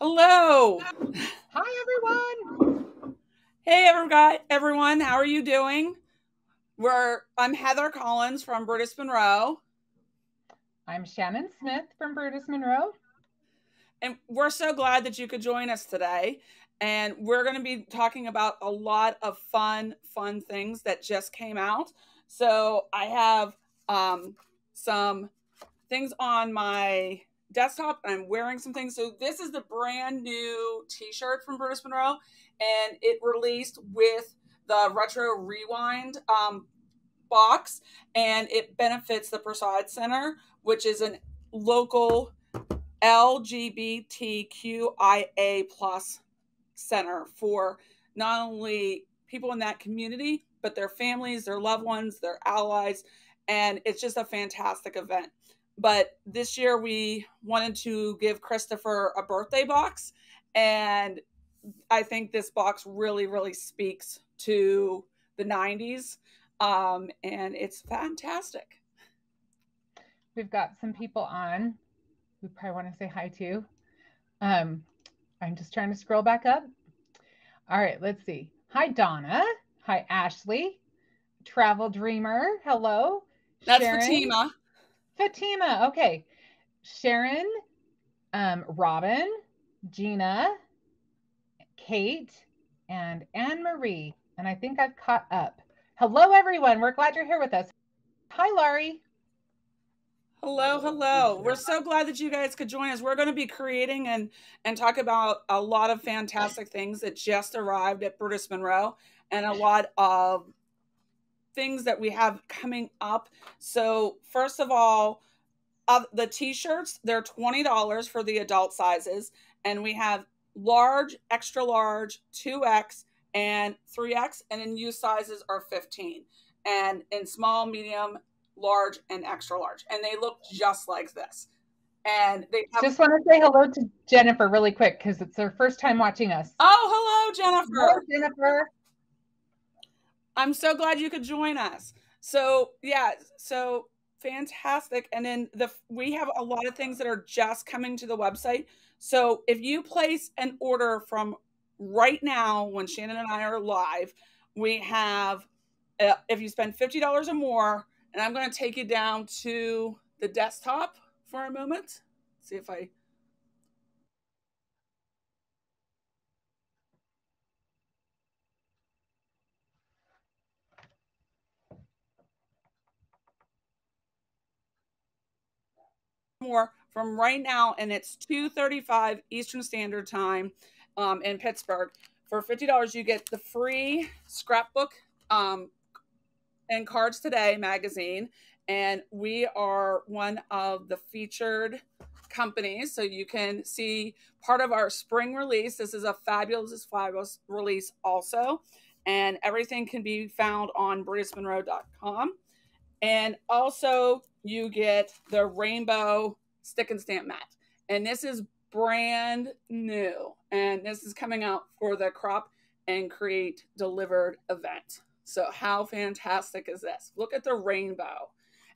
Hello. Hi, everyone. Hey, everyone. Everyone, how are you doing? We're I'm Heather Collins from Brutus Monroe. I'm Shannon Smith from Brutus Monroe. And we're so glad that you could join us today. And we're going to be talking about a lot of fun, fun things that just came out. So I have um, some things on my desktop. I'm wearing some things. So this is the brand new T-shirt from Brutus Monroe, and it released with the Retro Rewind um, box, and it benefits the Persad Center, which is a local LGBTQIA plus center for not only people in that community, but their families, their loved ones, their allies, and it's just a fantastic event. But this year we wanted to give Christopher a birthday box, and I think this box really, really speaks to the 90s, um, and it's fantastic. We've got some people on we probably want to say hi to. Um, I'm just trying to scroll back up. All right, let's see. Hi, Donna. Hi, Ashley. Travel Dreamer. Hello. That's Sharon. Fatima. Fatima. Okay. Sharon, um, Robin, Gina, Kate, and Anne Marie. And I think I've caught up. Hello, everyone. We're glad you're here with us. Hi, Laurie. Hello, hello. We're so glad that you guys could join us. We're going to be creating and and talk about a lot of fantastic things that just arrived at Brutus Monroe and a lot of things that we have coming up. So, first of all, uh, the t-shirts, they're $20 for the adult sizes and we have large, extra large, 2X and 3X and in youth sizes are 15. And in small, medium, large, and extra large, and they look just like this. And they have- just want to say hello to Jennifer really quick because it's their first time watching us. Oh, hello, Jennifer. Hello, Jennifer. I'm so glad you could join us. So yeah, so fantastic. And then the we have a lot of things that are just coming to the website. So if you place an order from right now when Shannon and I are live, we have uh, if you spend fifty dollars or more, and I'm going to take you down to the desktop for a moment. See if I more from right now and it's 2.35 eastern standard time um, in pittsburgh for $50 you get the free scrapbook um, and Cards Today magazine, and we are one of the featured companies. So you can see part of our spring release. This is a fabulous, fabulous release also. And everything can be found on brutusmonroe.com. And also, you get the rainbow stick and stamp mat. And this is brand new. And this is coming out for the Crop and Create Delivered event. So how fantastic is this? Look at the rainbow.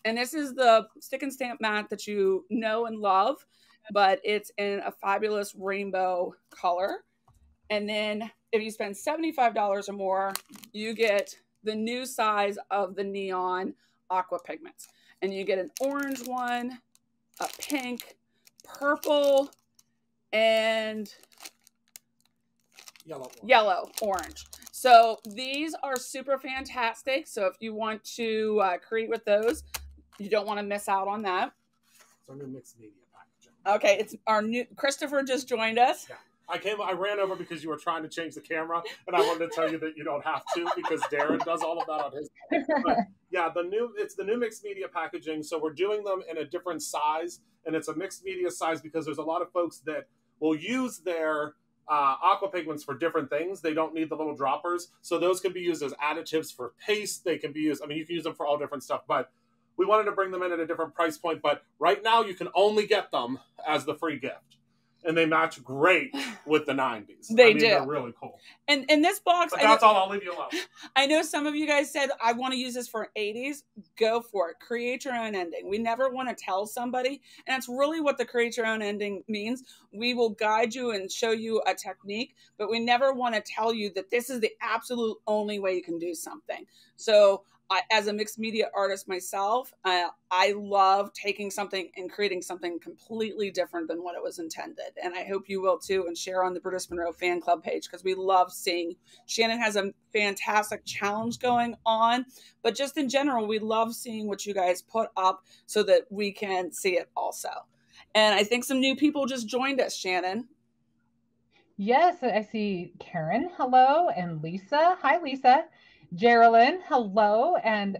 And this is the stick and stamp mat that you know and love, but it's in a fabulous rainbow color. And then if you spend $75 or more, you get the new size of the neon aqua pigments. And you get an orange one, a pink, purple, and yellow, orange. yellow, orange. So these are super fantastic. So if you want to uh, create with those, you don't want to miss out on that. It's our new mixed media packaging. Okay, it's our new. Christopher just joined us. Yeah. I came. I ran over because you were trying to change the camera, and I wanted to tell you that you don't have to because Darren does all of that on his. But yeah, the new it's the new mixed media packaging. So we're doing them in a different size, and it's a mixed media size because there's a lot of folks that will use their uh, aqua pigments for different things. They don't need the little droppers. So those can be used as additives for paste. They can be used, I mean, you can use them for all different stuff, but we wanted to bring them in at a different price point. But right now, you can only get them as the free gift. And they match great with the 90s. They I mean, do. They're really cool. And in this box, But I know, that's all. I'll leave you alone. I know some of you guys said I want to use this for 80s. Go for it. Create your own ending. We never want to tell somebody, and that's really what the create your own ending means. We will guide you and show you a technique, but we never want to tell you that this is the absolute only way you can do something. So I, as a mixed media artist myself, I love taking something and creating something completely different than what it was intended. And I hope you will too, and share on the Brutus Monroe fan club page because we love seeing. Shannon has a fantastic challenge going on, but just in general, we love seeing what you guys put up so that we can see it also. And I think some new people just joined us, Shannon. Yes, I see Karen. Hello. And Lisa. Hi, Lisa. Geraldine. Hello. And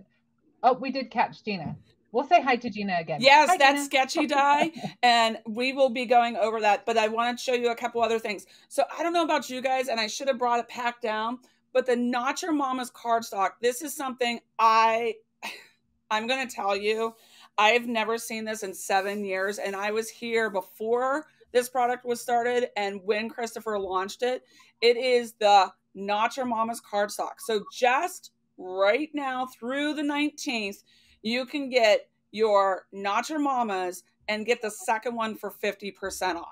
oh, we did catch Gina. We'll say hi to Gina again. Yes, Hi, that's Gina. sketchy die, and we will be going over that. But I want to show you a couple other things. So I don't know about you guys, and I should have brought it packed down. But the Not Your Mama's cardstock. This is something I, I'm going to tell you. I've never seen this in seven years, and I was here before this product was started, and when Christopher launched it. It is the Not Your Mama's cardstock. So just right now through the 19th you can get your Not Your Mama's and get the second one for 50% off.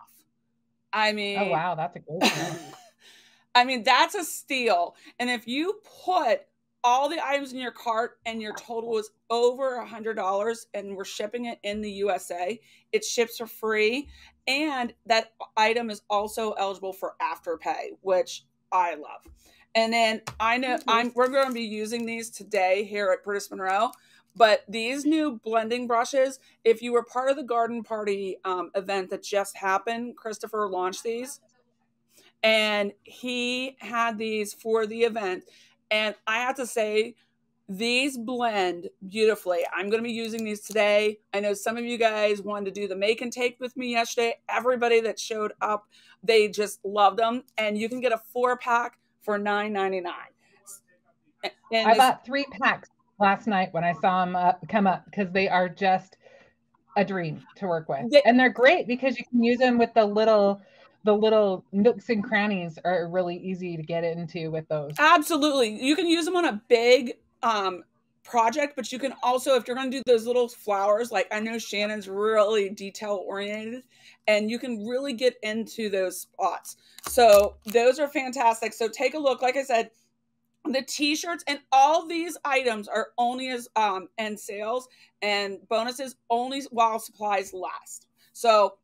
I mean, Oh wow, that's a great. I mean, that's a steal. And if you put all the items in your cart and your total is over a hundred dollars and we're shipping it in the USA, it ships for free. And that item is also eligible for afterpay, which I love. And then I know I'm we're going to be using these today here at Brutus Monroe. But these new blending brushes, if you were part of the garden party um, event that just happened, Christopher launched these and he had these for the event. And I have to say, these blend beautifully. I'm going to be using these today. I know some of you guys wanted to do the make and take with me yesterday. Everybody that showed up, they just loved them. And you can get a four pack for $9.99. And I bought three packs last night when I saw them uh, come up because they are just a dream to work with, They- and they're great because you can use them with the little, the little nooks and crannies are really easy to get into with those. Absolutely. You can use them on a big um project, but you can also if you're going to do those little flowers like I know Shannon's really detail oriented and you can really get into those spots. So, those are fantastic. So, take a look like I said the t-shirts and all these items are only as um and sales and bonuses only while supplies last. So,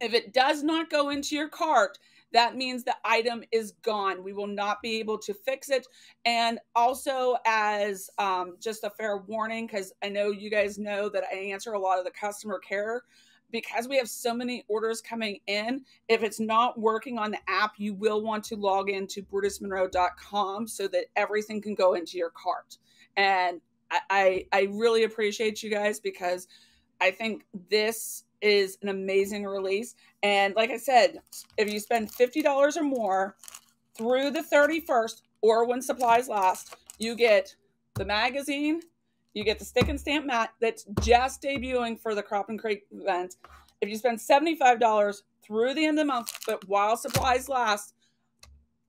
if it does not go into your cart, that means the item is gone. We will not be able to fix it. And also, as um, just a fair warning, because I know you guys know that I answer a lot of the customer care. Because we have so many orders coming in, if it's not working on the app, you will want to log into brutusmonroe.com so that everything can go into your cart. And I, I, I really appreciate you guys because I think this is an amazing release. And like I said, if you spend $50 or more through the 31st or when supplies last, you get the magazine, you get the stick and stamp mat that's just debuting for the Crop and Create event. If you spend $75 through the end of the month, but while supplies last,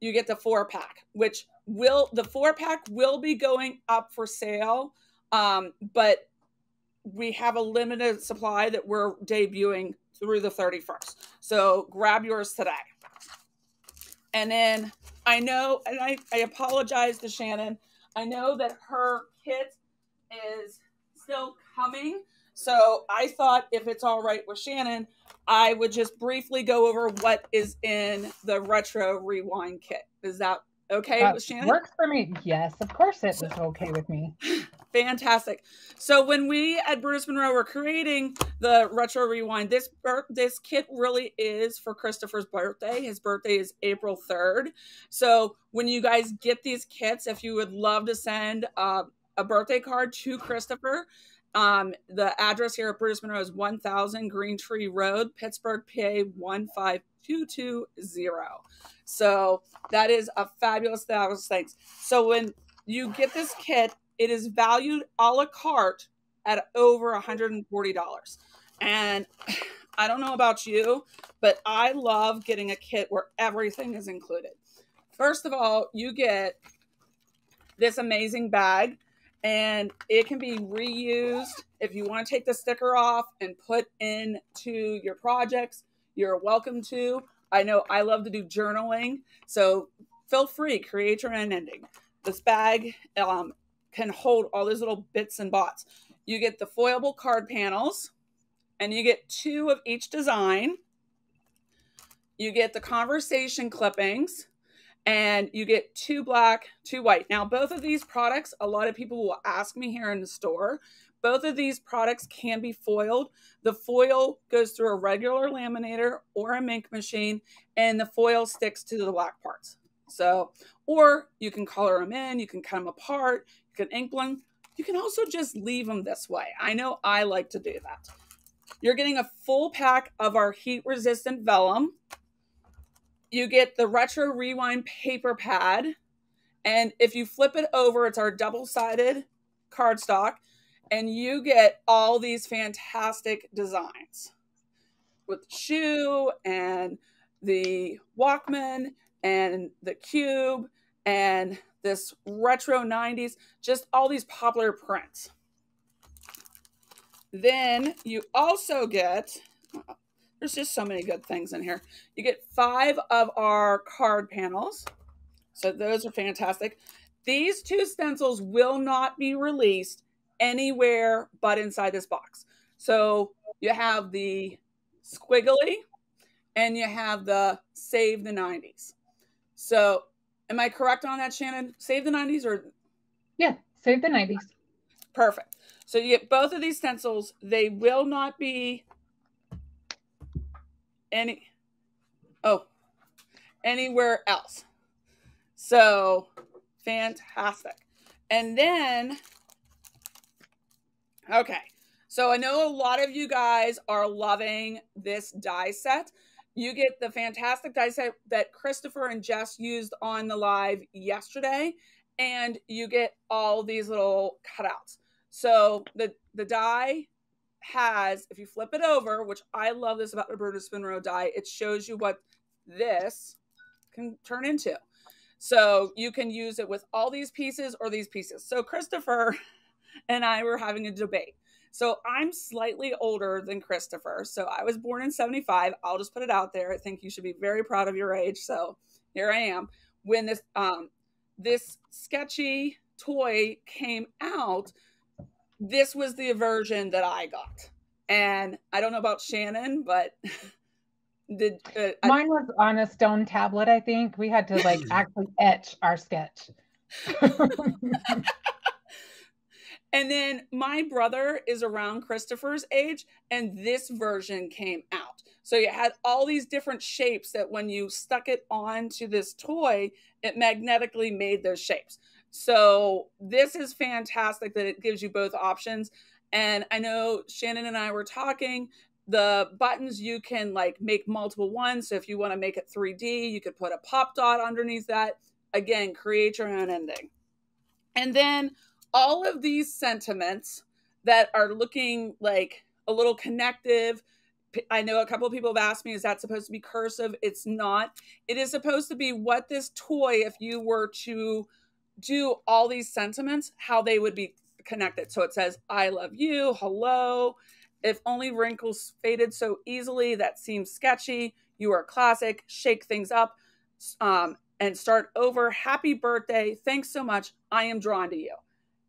you get the four pack, which will the four pack will be going up for sale. Um, but we have a limited supply that we're debuting through the 31st. So grab yours today. And then I know, and I, I apologize to Shannon. I know that her kit is still coming. So I thought if it's all right with Shannon, I would just briefly go over what is in the retro rewind kit. Is that okay That with Shannon? works for me. Yes, of course it is okay with me. Fantastic. So when we at Brutus Monroe were creating the retro rewind, this this kit really is for Christopher's birthday. His birthday is April third. So when you guys get these kits, if you would love to send uh, a birthday card to Christopher, um, the address here at Brutus Monroe is 1000 Green Tree Road, Pittsburgh, PA 15220. So that is a fabulous, fabulous thanks. So when you get this kit, it is valued a la carte at over $140. And I don't know about you, but I love getting a kit where everything is included. First of all, you get this amazing bag and it can be reused. If you want to take the sticker off and put into your projects, you're welcome to. I know I love to do journaling, so feel free, create your own ending. This bag um, can hold all these little bits and bots. You get the foilable card panels, and you get two of each design. You get the conversation clippings, and you get two black, two white. Now, both of these products, a lot of people will ask me here in the store. Both of these products can be foiled. The foil goes through a regular laminator or a Minc machine, and the foil sticks to the black parts. So, or you can color them in, you can cut them apart, you can ink them. You can also just leave them this way. I know I like to do that. You're getting a full pack of our heat resistant vellum. You get the retro rewind paper pad. And if you flip it over, it's our double sided cardstock. And you get all these fantastic designs with the shoe and the Walkman and the cube and this retro 90s, just all these popular prints. Then you also get, there's just so many good things in here. You get five of our card panels. So those are fantastic. These two stencils will not be released anywhere but inside this box. So you have the squiggly and you have the save the 90s. So, am I correct on that, Shannon? Save the 90s or? Yeah, save the 90s. Perfect. So, you get both of these stencils. They will not be any, oh, anywhere else. So, fantastic. And then, okay. So I know a lot of you guys are loving this die set. You get the fantastic die set that Christopher and Jess used on the live yesterday, and you get all these little cutouts. So the the die has, if you flip it over, which I love this about the Brutus Monroe die, it shows you what this can turn into. So you can use it with all these pieces or these pieces. So Christopher and I were having a debate. So I'm slightly older than Christopher. So I was born in 75. I'll just put it out there. I think you should be very proud of your age. So here I am. When this um this sketchy toy came out, this was the version that I got. And I don't know about Shannon, but did uh, mine was on a stone tablet, I think. We had to like actually etch our sketch. And then my brother is around Christopher's age, and this version came out. So you had all these different shapes that when you stuck it onto this toy, it magnetically made those shapes. So this is fantastic that it gives you both options. And I know Shannon and I were talking. The buttons you can like make multiple ones. So if you want to make it 3D, you could put a pop dot underneath that. Again, create your own ending. And then all of these sentiments that are looking like a little connective. I know a couple of people have asked me, is that supposed to be cursive? It's not. It is supposed to be what this toy, if you were to do all these sentiments, how they would be connected. So it says, I love you, hello. If only wrinkles faded so easily, that seems sketchy. You are classic, shake things up um, and start over. Happy birthday. Thanks so much. I am drawn to you.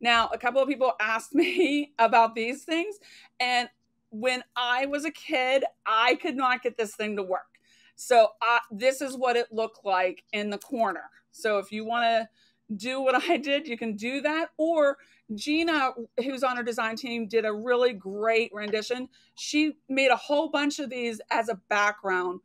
Now, a couple of people asked me about these things, and when I was a kid, I could not get this thing to work. So uh, this is what it looked like in the corner. So if you want to do what I did, you can do that. Or Gina, who's on our design team, did a really great rendition. She made a whole bunch of these as a background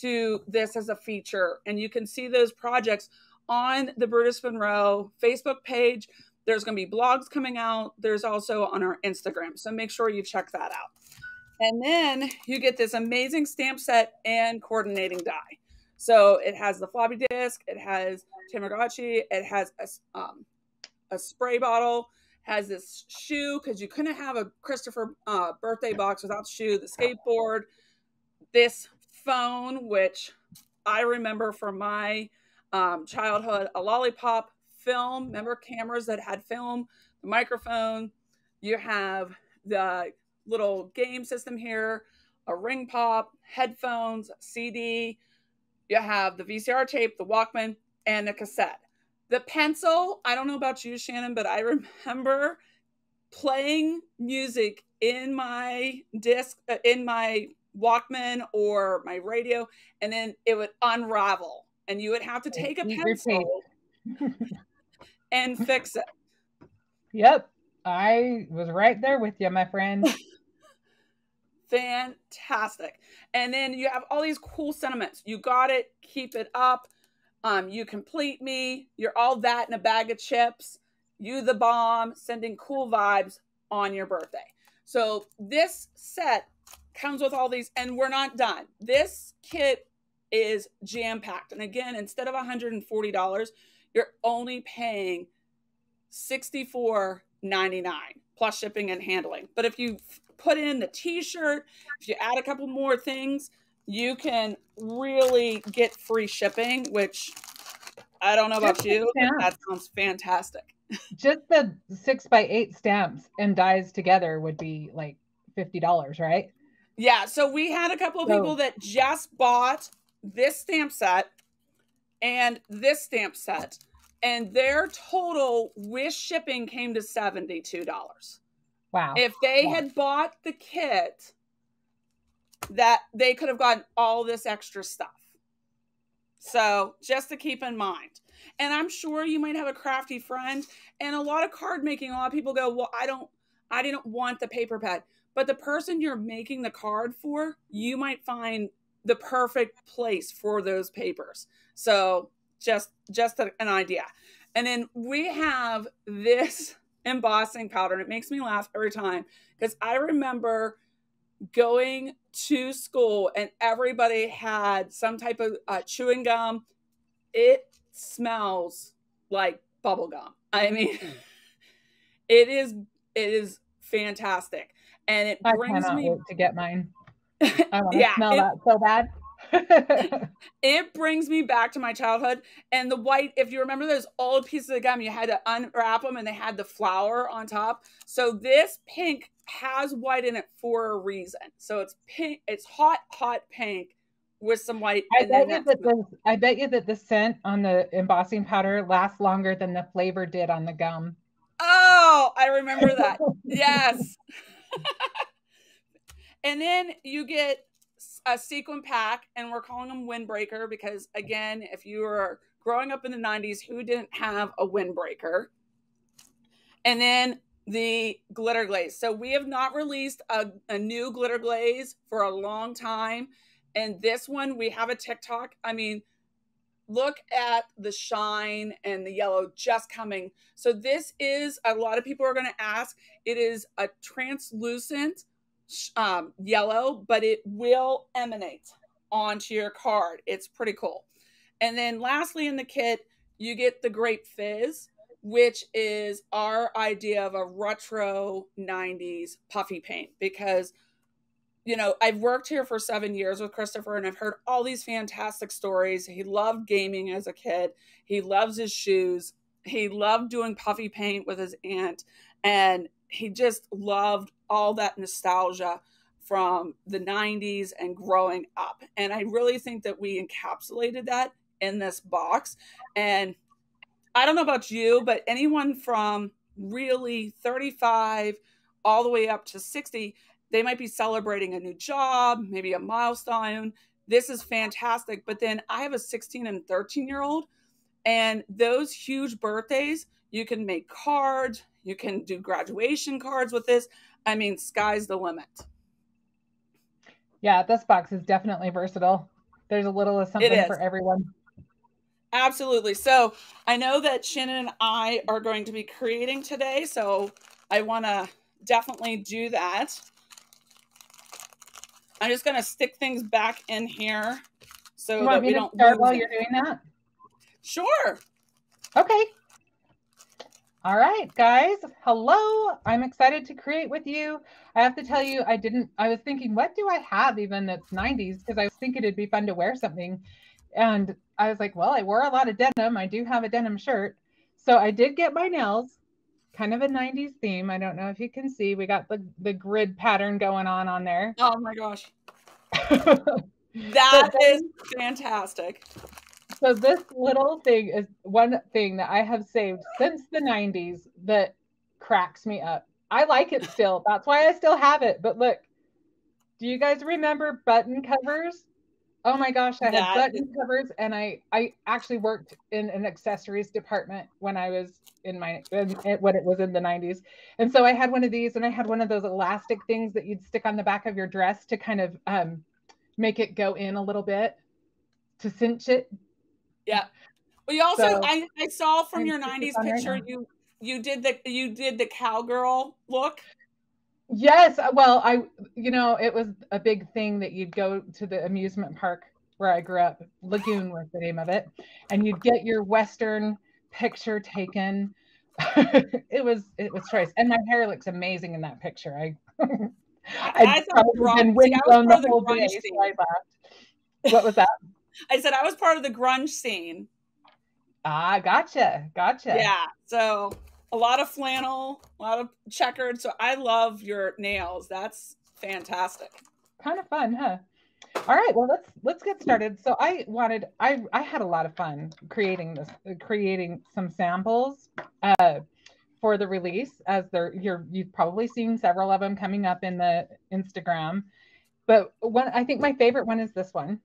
to this as a feature. And you can see those projects on the Brutus Monroe Facebook page. There's going to be blogs coming out. There's also on our Instagram. So make sure you check that out. And then you get this amazing stamp set and coordinating die. So it has the floppy disk, it has Tamagotchi, it has a, um, a spray bottle, has this shoe because you couldn't have a Christopher uh, birthday box without shoe, the skateboard, this phone, which I remember from my um, childhood, a lollipop film. Remember cameras that had film, the microphone. You have the little game system here, a ring pop, headphones, CD. You have the VCR tape, the Walkman, and the cassette. The pencil, I don't know about you, Shannon, but I remember playing music in my disc, uh, in my Walkman or my radio, and then it would unravel, and you would have to take a pencil and fix it. Yep. I was right there with you, my friend. Fantastic. And then you have all these cool sentiments. You got it, keep it up. Um, you complete me. You're all that in a bag of chips. You the bomb, sending cool vibes on your birthday. So this set comes with all these, and we're not done. This kit is jam packed. And again, instead of $140, you're only paying $64.99 plus shipping and handling. But if you put in the t-shirt, if you add a couple more things, you can really get free shipping, which I don't know about you, that sounds fantastic. Just the six by eight stamps and dies together would be like fifty dollars, right? Yeah. So we had a couple of so, people that just bought this stamp set and this stamp set and their total with shipping came to $72. Wow. If they wow. had bought the kit, that they could have gotten all this extra stuff. So, just to keep in mind. And I'm sure you might have a crafty friend and a lot of card making, a lot of people go, "Well, I don't I didn't want the paper pad." But the person you're making the card for, you might find the perfect place for those papers. So, just just an idea. And then we have this embossing powder, and it makes me laugh every time because I remember going to school and everybody had some type of uh, chewing gum. It smells like bubble gum. I mean, hmm. it is it is fantastic, and it brings me to get mine. I want to yeah, smell it, that so bad. it brings me back to my childhood. And the white, if you remember those old pieces of gum, you had to unwrap them and they had the flower on top. So this pink has white in it for a reason. So it's pink, it's hot, hot pink with some white. I bet you that the, I bet you that the scent on the embossing powder lasts longer than the flavor did on the gum. Oh, I remember that. yes. and then you get a sequin pack, and we're calling them windbreaker because, again, if you were growing up in the 90s, who didn't have a windbreaker? And then the glitter glaze. So we have not released a, a new glitter glaze for a long time. And this one, we have a TikTok. I mean, look at the shine and the yellow just coming. So this is, a lot of people are going to ask, it is a translucent um, yellow, but it will emanate onto your card. It's pretty cool. And then lastly in the kit, you get the grape fizz, which is our idea of a retro 90s puffy paint because you know, I've worked here for seven years with Christopher and I've heard all these fantastic stories. He loved gaming as a kid. He loves his shoes. He loved doing puffy paint with his aunt. And he just loved all that nostalgia from the 90s and growing up. And I really think that we encapsulated that in this box. And I don't know about you, but anyone from really 35 all the way up to 60, they might be celebrating a new job, maybe a milestone. This is fantastic. But then I have a 16 and 13 year old, and those huge birthdays, you can make cards, you can do graduation cards with this. I mean, sky's the limit. Yeah, this box is definitely versatile. There's a little of something for everyone. Absolutely. So I know that Shannon and I are going to be creating today. So I want to definitely do that. I'm just going to stick things back in here so that we don't start while you're doing that. Sure. Okay. All right, guys. Hello. I'm excited to create with you. I have to tell you, I didn't, I was thinking, what do I have even that's 90s? Because I was thinking it'd be fun to wear something. And I was like, well, I wore a lot of denim. I do have a denim shirt. So I did get my nails, kind of a 90s theme. I don't know if you can see. We got the, the grid pattern going on on there. Oh my gosh. that is fantastic. So this little thing is one thing that I have saved since the 90s that cracks me up. I like it still. That's why I still have it. But look, do you guys remember button covers? Oh my gosh, I had button covers and I I actually worked in an accessories department when I was in my in, when it was in the 90s. And so I had one of these and I had one of those elastic things that you'd stick on the back of your dress to kind of um make it go in a little bit to cinch it yeah. Well, you also so, I, I saw from your '90s picture right you you did the you did the cowgirl look. Yes, uh, well, I you know it was a big thing that you'd go to the amusement park where I grew up. Lagoon was the name of it, and you'd get your western picture taken. it was it was choice, and my hair looks amazing in that picture. I I'd probably been windblown the whole day, so I laughed. What was that? I said I was part of the grunge scene. Ah, gotcha, gotcha. Yeah, so a lot of flannel, a lot of checkered. So I love your nails. That's fantastic. Kind of fun, huh? All right, well let's let's get started. So I wanted I I had a lot of fun creating this creating some samples uh for the release as they're you're you've probably seen several of them coming up in the Instagram. But one I think my favorite one is this one.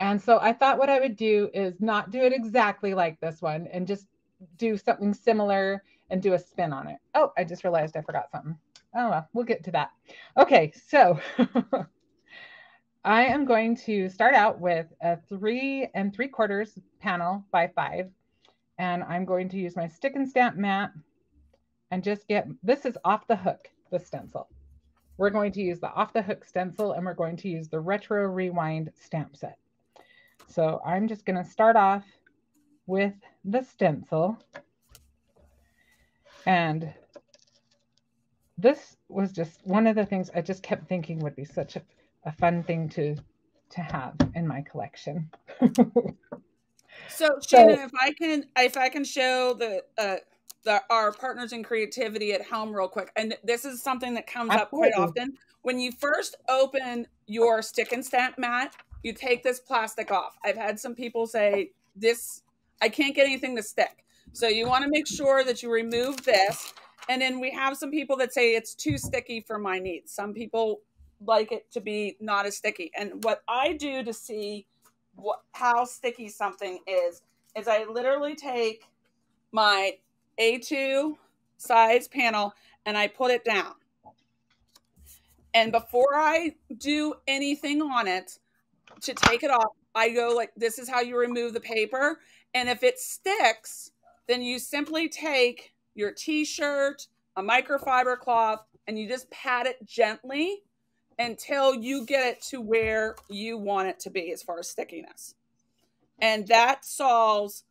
And so I thought what I would do is not do it exactly like this one and just do something similar and do a spin on it. Oh, I just realized I forgot something. Oh, well, we'll get to that. Okay, so I am going to start out with a three and three quarters panel by five. And I'm going to use my stick and stamp mat and just get, this is off the hook, the stencil. We're going to use the off the hook stencil and we're going to use the retro rewind stamp set. So I'm just going to start off with the stencil. And this was just one of the things I just kept thinking would be such a, a fun thing to to have in my collection. so Shannon, so, if I can if I can show the uh the our partners in creativity at home real quick. And this is something that comes absolutely. up quite often. When you first open your stick and stamp mat, you take this plastic off. I've had some people say this, I can't get anything to stick. So you want to make sure that you remove this. And then we have some people that say it's too sticky for my needs. Some people like it to be not as sticky. And what I do to see what, how sticky something is, is I literally take my A2 size panel and I put it down. And before I do anything on it, to take it off, I go like, this is how you remove the paper. And if it sticks, then you simply take your t-shirt, a microfiber cloth, and you just pat it gently until you get it to where you want it to be as far as stickiness. And that solves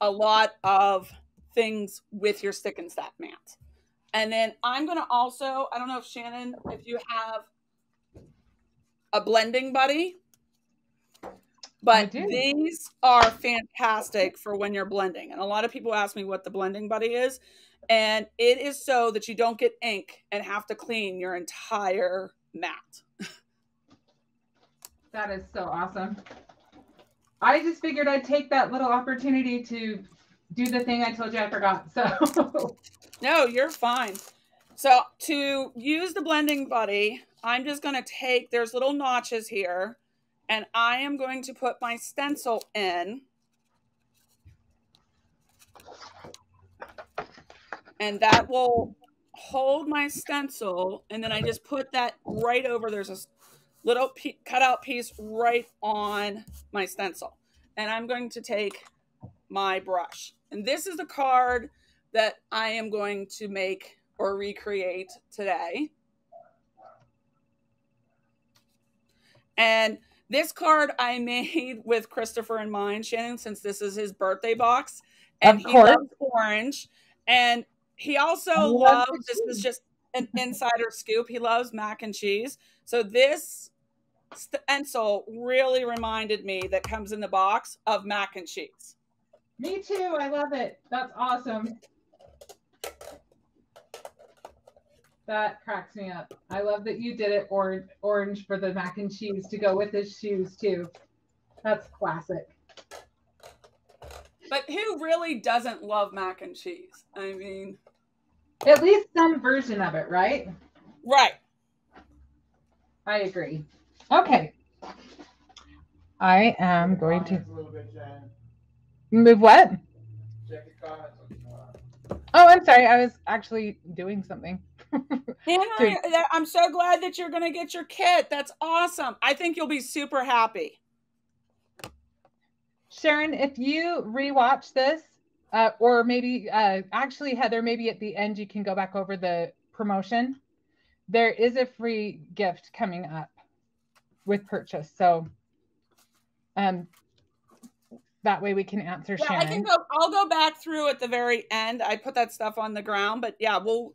a lot of things with your stick and stamp mat. And then I'm going to also, I don't know if Shannon, if you have a blending buddy. But these are fantastic for when you're blending. And a lot of people ask me what the blending buddy is. And it is so that you don't get ink and have to clean your entire mat. that is so awesome. I just figured I'd take that little opportunity to do the thing I told you I forgot. So No, you're fine. So to use the blending buddy, I'm just going to take, there's little notches here, and I am going to put my stencil in. And that will hold my stencil, and then I just put that right over. There's a little cutout piece right on my stencil. And I'm going to take my brush. And this is the card that I am going to make or recreate today. And this card I made with Christopher in mind, Shannon, since this is his birthday box. and Of he loves orange. And he also I love loves this is just an insider scoop. He loves mac and cheese. So this stencil really reminded me that comes in the box of mac and cheese. Me too. I love it. That's awesome. That cracks me up. I love that you did it or orange for the mac and cheese to go with his shoes too. That's classic. But who really doesn't love mac and cheese? I mean, At least some version of it, right? right. I agree. Okay. I am going to A little bit, Jen. move what? Check your comments. Oh, I'm sorry. I was actually doing something. That- I'm so glad that you're going to get your kit. That's awesome. I think you'll be super happy. Sharon, if you rewatch this, uh, or maybe uh, actually, Heather, maybe at the end you can go back over the promotion. There is a free gift coming up with purchase. So um, that way we can answer Yeah, I can go. I'll go back through at the very end. I put that stuff on the ground, but yeah, we'll.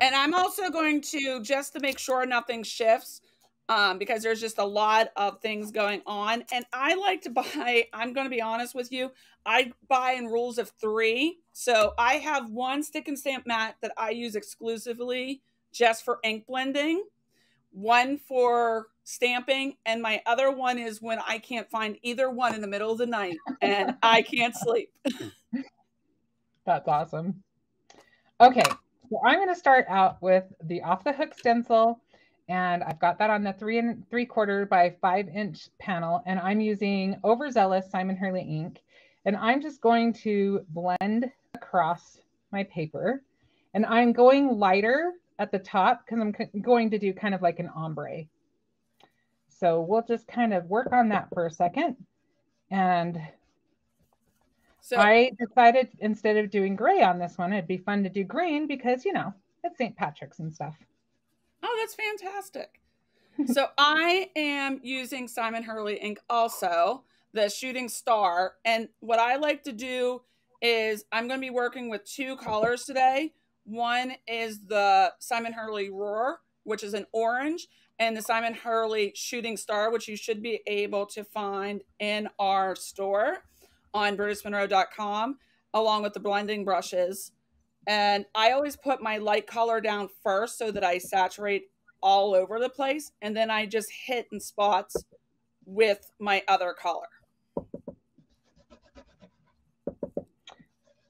And I'm also going to just to make sure nothing shifts, um, because there's just a lot of things going on. And I like to buy. I'm going to be honest with you. I buy in rules of three. So I have one stick and stamp mat that I use exclusively just for ink blending, one for stamping, and my other one is when I can't find either one in the middle of the night and I can't sleep. That's awesome. Okay, so I'm going to start out with the off the hook stencil, and I've got that on the three and three quarter by five inch panel, and I'm using overzealous Simon Hurley ink, and I'm just going to blend across my paper, and I'm going lighter at the top because I'm going to do kind of like an ombre. So we'll just kind of work on that for a second, and So I decided instead of doing gray on this one, it'd be fun to do green because, you know, it's St. Patrick's and stuff. Oh, that's fantastic. so I am using Simon Hurley ink also, the shooting star. And what I like to do is I'm going to be working with two colors today. One is the Simon Hurley Roar, which is an orange, and the Simon Hurley Shooting Star, which you should be able to find in our store on BrutusMonroe.com, along with the blending brushes. And I always put my light color down first so that I saturate all over the place. And then I just hit in spots with my other color.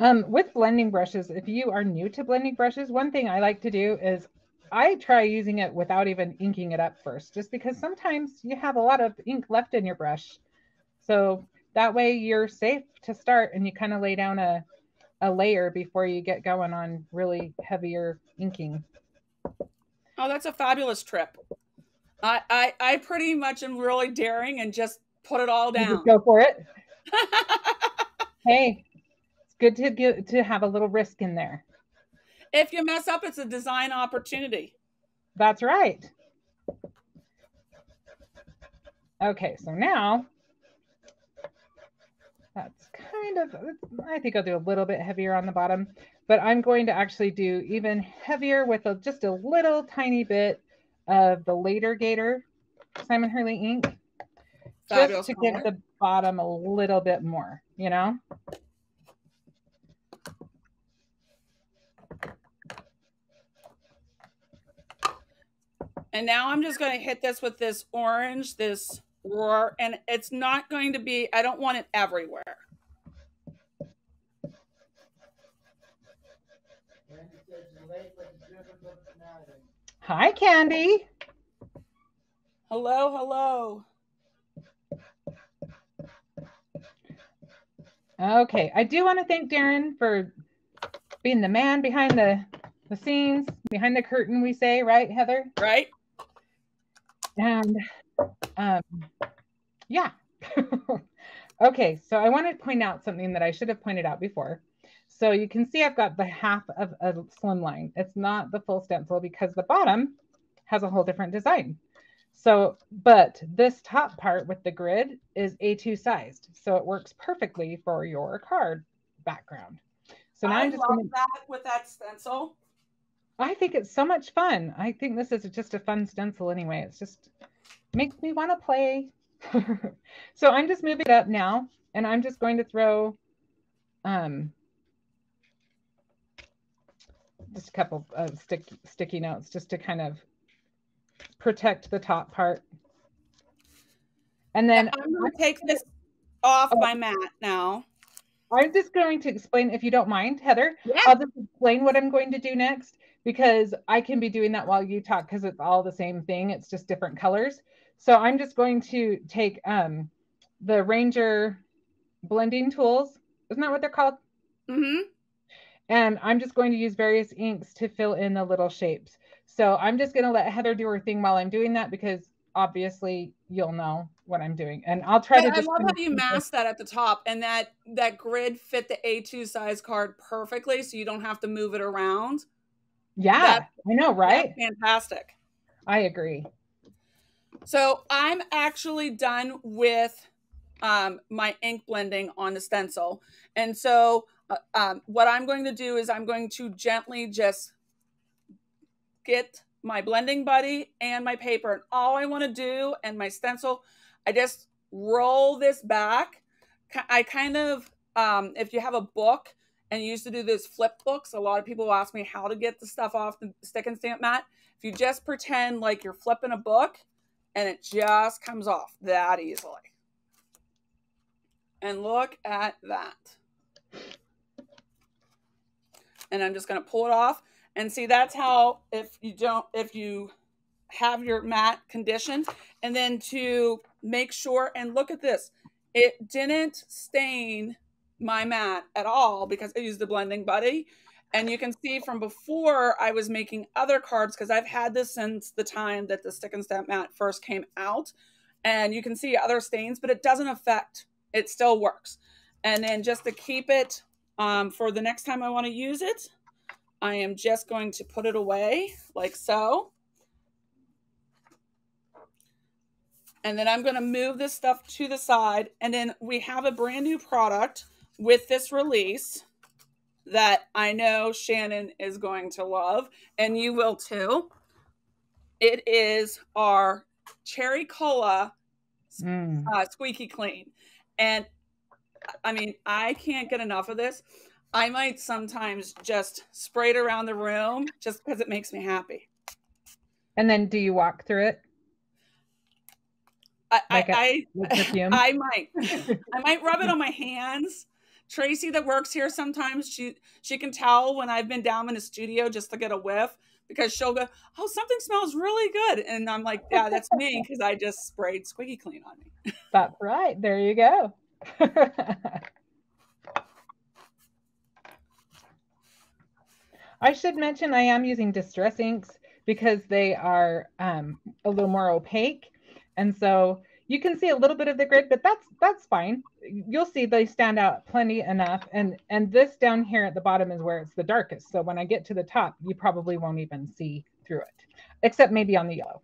Um, with blending brushes, if you are new to blending brushes, one thing I like to do is I try using it without even inking it up first, just because sometimes you have a lot of ink left in your brush. So that way you're safe to start and you kind of lay down a, a layer before you get going on really heavier inking. Oh, that's a fabulous trip. I, I, I pretty much am really daring and just put it all down. go for it. Hey, it's good to get to have a little risk in there. if you mess up, it's a design opportunity. That's right. Okay, so now that's kind of, I think I'll do a little bit heavier on the bottom, but I'm going to actually do even heavier with a, just a little tiny bit of the later Gator Simon Hurley ink, Fabulous just to give the bottom a little bit more, you know? And now I'm just going to hit this with this orange, this roar, and it's not going to be, I don't want it everywhere. Randy says you're late, but you're driven for the finale. Hi, Candy. Hello, hello. Okay, I do want to thank Darren for being the man behind the the scenes, behind the curtain. We say, right, Heather? Right? And um, yeah. okay, so I want to point out something that I should have pointed out before. So you can see I've got the half of a slimline. It's not the full stencil because the bottom has a whole different design. So, but this top part with the grid is A2 sized. So it works perfectly for your card background. So now I I'm just love gonna, that with that stencil. I think it's so much fun. I think this is just a fun stencil anyway. It's just makes me want to play. so I'm just moving it up now and I'm just going to throw um just a couple of stick, sticky notes just to kind of protect the top part. And then I'm going to take this off Oh. my mat now. I'm just going to explain, if you don't mind, Heather, Yeah. I'll just explain what I'm going to do next because I can be doing that while you talk because it's all the same thing. It's just different colors. So I'm just going to take um, the Ranger blending tools. Isn't that what they're called? hmm And I'm just going to use various inks to fill in the little shapes. So I'm just going to let Heather do her thing while I'm doing that because obviously you'll know what I'm doing. And I'll try to I love how you masked that at the top, and that that grid fit the A2 size card perfectly, so you don't have to move it around. Yeah, that- I know, right? Fantastic. I agree. So I'm actually done with um, my ink blending on the stencil. And so uh, um, what I'm going to do is I'm going to gently just get my blending buddy and my paper. And all I want to do and my stencil, I just roll this back. I kind of, um, if you have a book and you used to do those flip books, a lot of people ask me how to get the stuff off the stick and stamp mat. If you just pretend like you're flipping a book, and it just comes off that easily. And look at that. And I'm just going to pull it off and see that's how if you don't if you have your mat conditioned and then to make sure and look at this. It didn't stain my mat at all because I use the blending buddy. And you can see from before I was making other cards because I've had this since the time that the stick and stamp mat first came out. And you can see other stains, but it doesn't affect, it still works. And then just to keep it um, for the next time I want to use it, I am just going to put it away like so. And then I'm going to move this stuff to the side. And then we have a brand new product with this release that I know Shannon is going to love, and you will too. It is our cherry cola Mm. uh, squeaky clean. And I mean, I can't get enough of this. I might sometimes just spray it around the room just because it makes me happy. And then do you walk through it? I, Like a- I. I, I might, I might rub it on my hands. Tracy that works here sometimes she she can tell when I've been down in the studio just to get a whiff because she'll go, oh something smells really good, and I'm like, yeah, that's me because I just sprayed squeaky clean on me. That's right. There you go. I should mention I am using distress inks because they are um, a little more opaque. And so you can see a little bit of the grid, but that's that's fine. You'll see they stand out plenty enough. And and this down here at the bottom is where it's the darkest. So when I get to the top, you probably won't even see through it, except maybe on the yellow.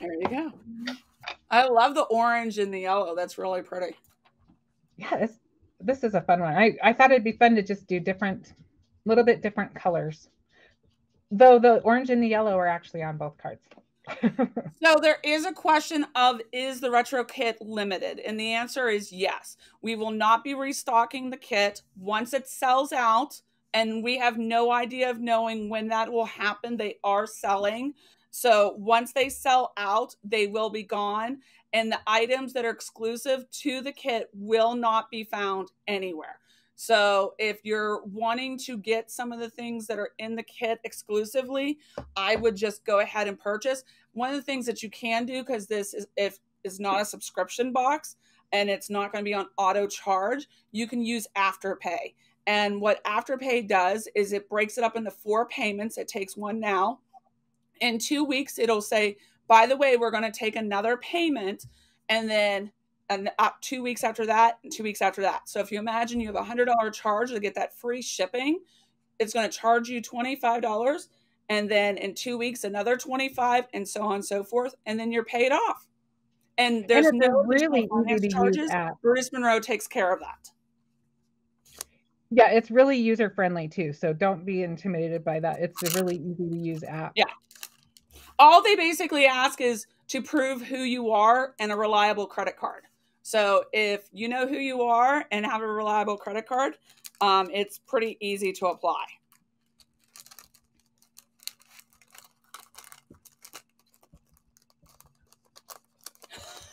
There you go. I love the orange and the yellow. That's really pretty. yeah, this this is a fun one. I I thought it'd be fun to just do different, little bit different colors. Though the orange and the yellow are actually on both cards. So there is a question of is the retro kit limited? And the answer is yes. We will not be restocking the kit once it sells out and we have no idea of knowing when that will happen. They are selling. So once they sell out, they will be gone and the items that are exclusive to the kit will not be found anywhere. So if you're wanting to get some of the things that are in the kit exclusively, I would just go ahead and purchase. One of the things that you can do because this is if is not a subscription box and it's not going to be on auto charge, you can use Afterpay. And what Afterpay does is it breaks it up into four payments. It takes one now. In 2 weeks it'll say, "By the way, we're going to take another payment." And then and up uh, two weeks after that, and two weeks after that. So if you imagine you have a hundred dollar charge to get that free shipping, it's going to charge you twenty five dollars, and then in two weeks another twenty five, and so on and so forth, and then you're paid off. And there's and no really easy finance to use app. Brutus Monroe takes care of that. Yeah, it's really user friendly too. So don't be intimidated by that. It's a really easy to use app. Yeah. All they basically ask is to prove who you are and a reliable credit card. So if you know who you are and have a reliable credit card, um, it's pretty easy to apply.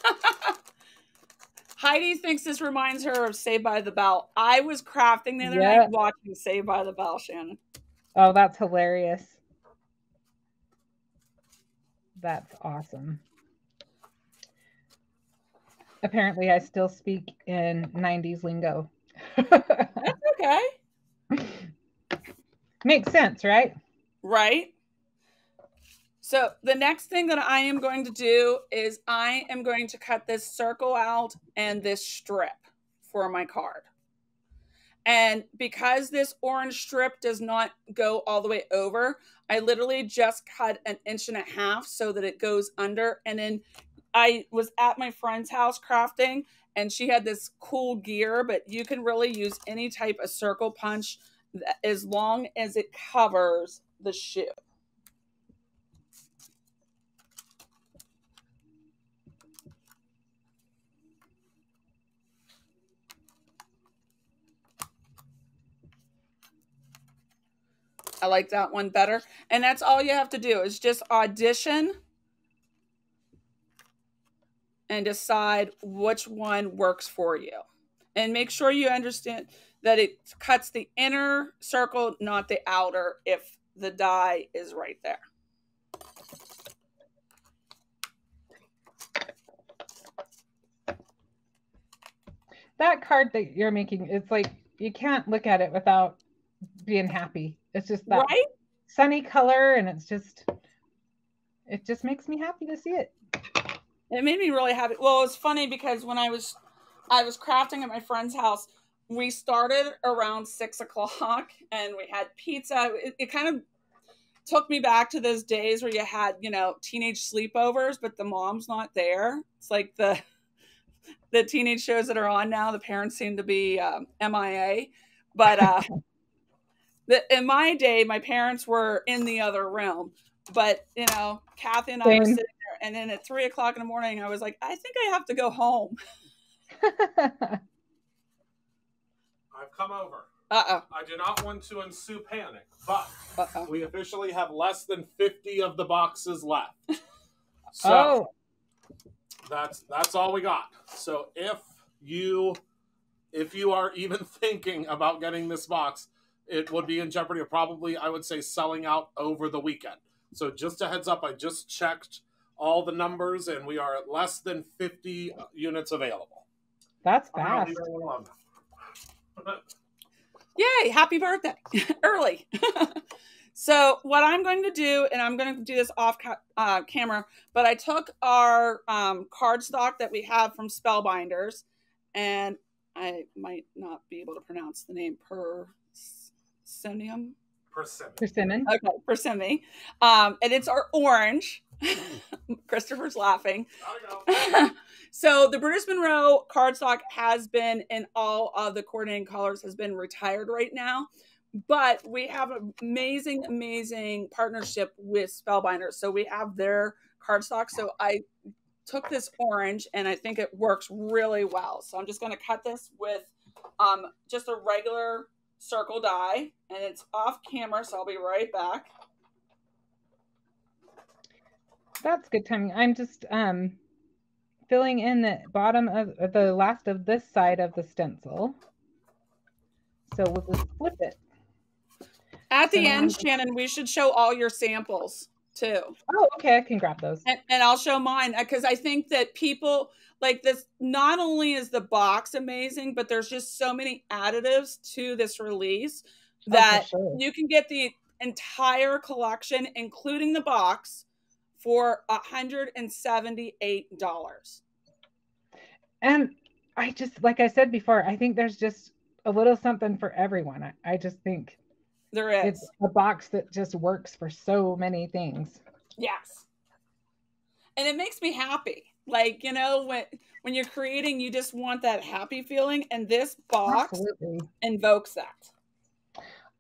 Heidi thinks this reminds her of Saved by the Bell. I was crafting the other Yeah. night watching Saved by the Bell, Shannon. Oh, that's hilarious. That's awesome. Apparently, I still speak in 90s lingo. That's okay. Makes sense, right? Right? So the next thing that I am going to do is I am going to cut this circle out and this strip for my card. And because this orange strip does not go all the way over, I literally just cut an inch and a half so that it goes under. And then I was at my friend's house crafting and she had this cool gear, but you can really use any type of circle punch as long as it covers the shoe. I like that one better. And that's all you have to do is just audition and decide which one works for you. And make sure you understand that it cuts the inner circle, not the outer, if the die is right there. That card that you're making, it's like you can't look at it without being happy. It's just that Right? sunny color, and it's just, it just makes me happy to see it. It made me really happy. Well, it was funny because when I was I was crafting at my friend's house, we started around six o'clock and we had pizza. It, it kind of took me back to those days where you had, you know, teenage sleepovers, but the mom's not there. It's like the the teenage shows that are on now. The parents seem to be um, MIA, but uh, the, in my day, my parents were in the other realm. But you know, Kathy and I were sitting and then at three o'clock in the morning, I was like, I think I have to go home. I've come over. Uh oh. I do not want to ensue panic, but Uh oh. we officially have less than 50 of the boxes left. So oh, that's that's all we got. So if you if you are even thinking about getting this box, it would be in jeopardy of probably I would say selling out over the weekend. So just a heads up, I just checked all the numbers and we are at less than 50 units available. that's I'll fast. leave it alone. Yay, happy birthday early. so, what I'm going to do, and I'm going to do this off ca- uh, camera, but I took our um, card stock that we have from Spellbinders, and I might not be able to pronounce the name Personium. Persimmon. Persimmon. Okay, Persimmon. Um, and it's our orange. Christopher's laughing. So the Brutus Monroe cardstock has been in all of the coordinating colors has been retired right now. But we have an amazing, amazing partnership with Spellbinders. So we have their cardstock. So I took this orange and I think it works really well. So I'm just going to cut this with um, just a regular circle die and it's off camera. So I'll be right back. That's good timing. I'm just um filling in the bottom of the last of this side of the stencil. So we'll just flip it. At the So end, I'm- Shannon, we should show all your samples too. Oh, okay, I can grab those. And, and I'll show mine because I think that people like this. Not only is the box amazing, but there's just so many additives to this release Oh, that sure. you can get the entire collection, including the box, for $178. And I just like I said before, I think there's just a little something for everyone. I, I just think There is. it's a box that just works for so many things. Yes. And it makes me happy. Like, you know, when when you're creating, you just want that happy feeling, and this box Absolutely. invokes that.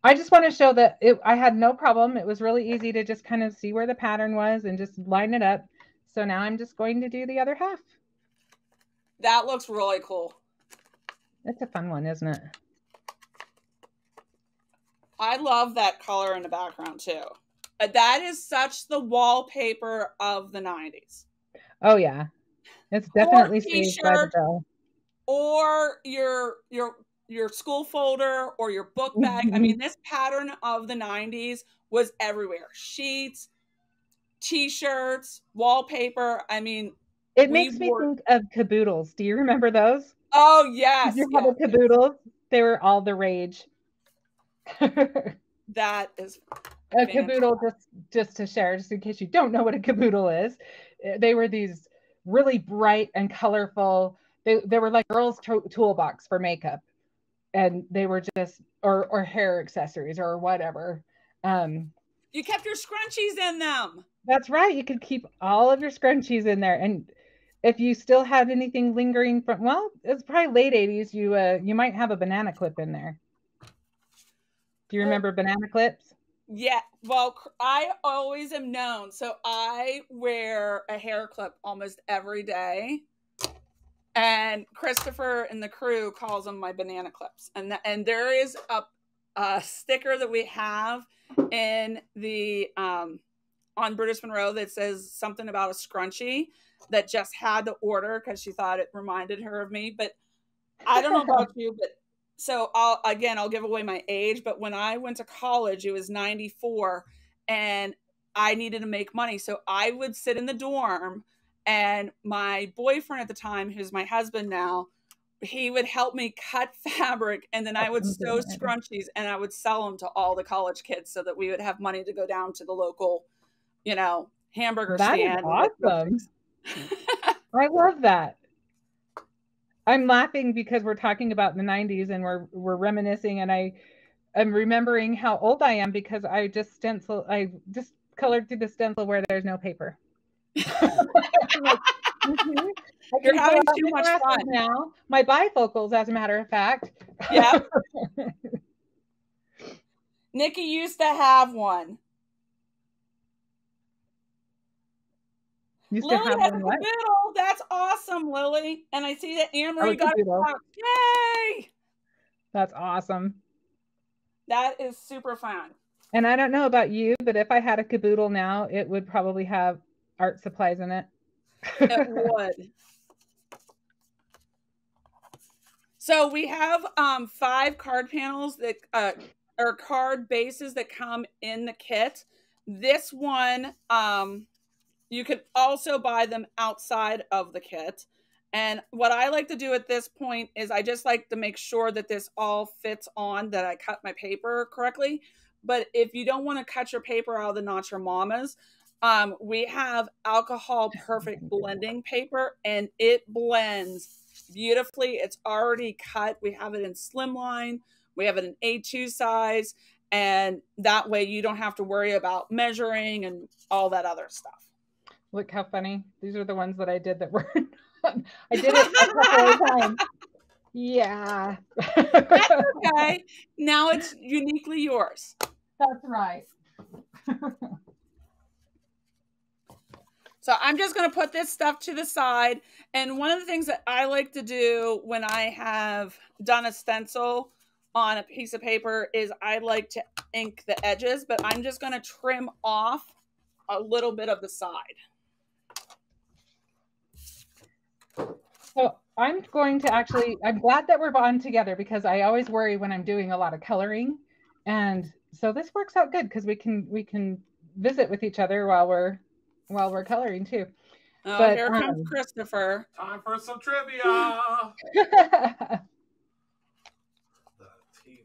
I just want to show that it, I had no problem. It was really easy to just kind of see where the pattern was and just line it up. So now I'm just going to do the other half. That looks really cool. It's a fun one, isn't it? I love that color in the background too. Uh, That is such the wallpaper of the 90s. Oh yeah, it's definitely saved by the t-shirt. Or your your your school folder or your book bag. I mean, this pattern of the 90s was everywhere. Sheets, t-shirts, wallpaper. I mean, It makes me were- think of caboodles. Do you remember those? oh yes. You yes, a caboodle? They were all the rage. That is a caboodle, just just to share, just in case you don't know what a caboodle is, eh, they were these really bright and colorful. They they were like girls' to- toolbox for makeup, and they were just or or hair accessories or whatever. Um, you kept your scrunchies in them. That's right. You could keep all of your scrunchies in there, and if you still had anything lingering from, well, it's probably late '80s. You uh, you might have a banana clip in there. Do you Well- remember banana clips? Yeah, well, I always am known. So I wear a hair clip almost every day. And Christopher and the crew calls them my banana clips. And th- and there is a, a sticker that we have in the um on Brutus Monroe that says something about a scrunchie that just had to order because she thought it reminded her of me. But I don't know about you, but so I'll again I'll give away my age, but when I went to college, it was 94 and I needed to make money. So I would sit in the dorm and my boyfriend at the time, who's my husband now, he would help me cut fabric and then I would oh, sew scrunchies and I would sell them to all the college kids so that we would have money to go down to the local, you know, hamburger That stand. and awesome. I love that. I'm laughing because we're talking about the 90s and we're we're reminiscing and I am remembering how old I am because I just stencil I just colored through the stencil where there's no paper. Like, mhm. You're having too much fun. now. My bifocals, as a matter of fact. Yeah. Nikki used to have one. Used to Lily have has a caboodle. That's awesome, Lily. And I see that Anne Oh, Marie got it. Yay! That's awesome. That is super fun. And I don't know about you, but if I had a caboodle now, it would probably have art supplies in it. It would. So we have um, five card panels that uh, or card bases that come in the kit. This one, um, you can also buy them outside of the kit. And what I like to do at this point is I just like to make sure that this all fits on, that I cut my paper correctly. But if you don't want to cut your paper out of the Not Your Mama's, um, we have alcohol perfect blending paper and it blends beautifully. It's already cut. We have it in slimline, we have it in A2 size, and that way you don't have to worry about measuring and all that other stuff. Look how funny. These are the ones that I did that were I did it a times. Yeah. That's okay. Now it's uniquely yours. That's right. So I'm just going to put this stuff to the side. And one of the things that I like to do when I have done a stencil on a piece of paper is I like to ink the edges, but I'm just going to trim off a little bit of the side. So I'm going to actually, I'm glad that we're on together because I always worry when I'm doing a lot of coloring. And so this works out good because we can we can visit with each other while we're while we're coloring too. Oh, But, here comes um, Christopher. Time for some trivia. so the TV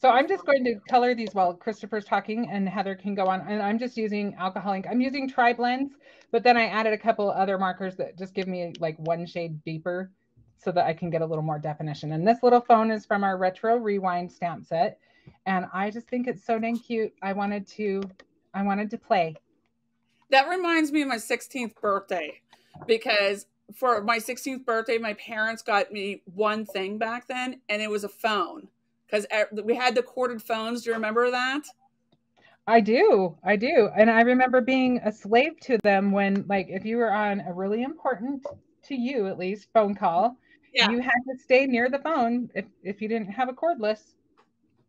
one. I'm just going to color these while Christopher's talking and Heather can go on. And I'm just using alcohol ink. I'm using tri blends, but then I added a couple other markers that just give me like one shade deeper so that I can get a little more definition. And this little phone is from our retro rewind stamp set. And I just think it's so dang cute. I wanted to, I wanted to play. That reminds me of my 16th birthday because for my 16th birthday, my parents got me one thing back then, and it was a phone because we had the corded phones. Do you remember that? I do. I do. And I remember being a slave to them when, like, if you were on a really important, to you at least, phone call, Yeah. you had to stay near the phone if, if you didn't have a cordless.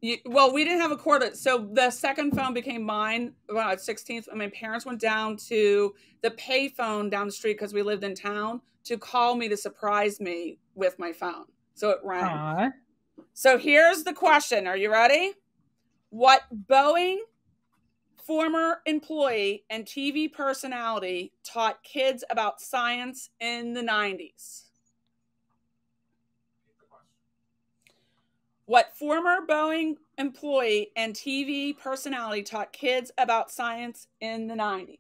You, well, we didn't have a cord. So the second phone became mine when I was 16th. And my parents went down to the pay phone down the street because we lived in town to call me to surprise me with my phone. So it rang. Aw. So here's the question. Are you ready? What Boeing former employee and TV personality taught kids about science in the 90s? What former Boeing employee and TV personality taught kids about science in the 90s?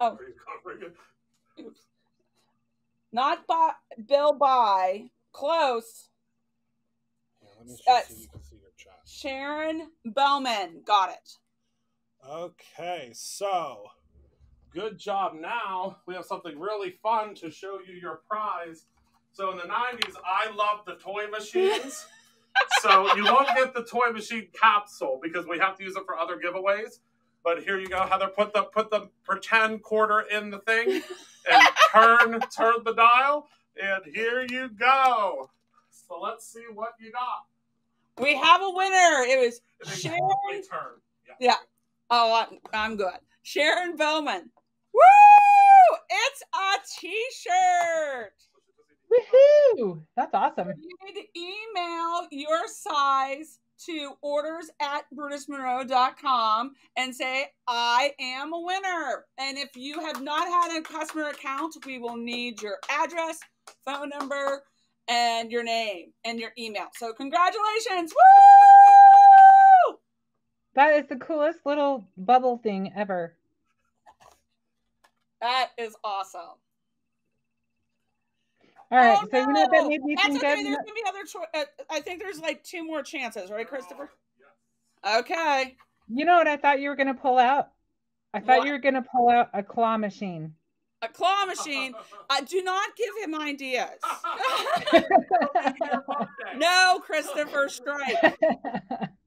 Oh. Are you covering it? Not by Bill Nye. Close. Yeah, let me Uh, so you can see your chat. Sharon Bowman. Got it. Okay, so good job. Now we have something really fun to show you your prize. So in the 90s, I loved the toy machines. so you won't get the toy machine capsule because we have to use it for other giveaways. But here you go, Heather. Put the put the pretend quarter in the thing and turn turn the dial. And here you go. So let's see what you got. We have a winner. It was Sharon. Yeah. Yeah. Oh, I'm, I'm good. Sharon Bowman. Woo! It's a T-shirt. Woohoo! That's awesome. You need to email your size to orders at brutusmonroe.com and say, I am a winner. And if you have not had a customer account, we will need your address, phone number, and your name and your email. So, congratulations. Woo! That is the coolest little bubble thing ever. That is awesome. All right, Oh, so you know what that no. made me That's think okay. of? There's gonna be other. Cho- uh, I think there's like two more chances, right, Christopher? Okay. You know what I thought you were gonna pull out? I thought What? you were gonna pull out a claw machine. A claw machine. Uh, do not give him ideas. no, Christopher Strike.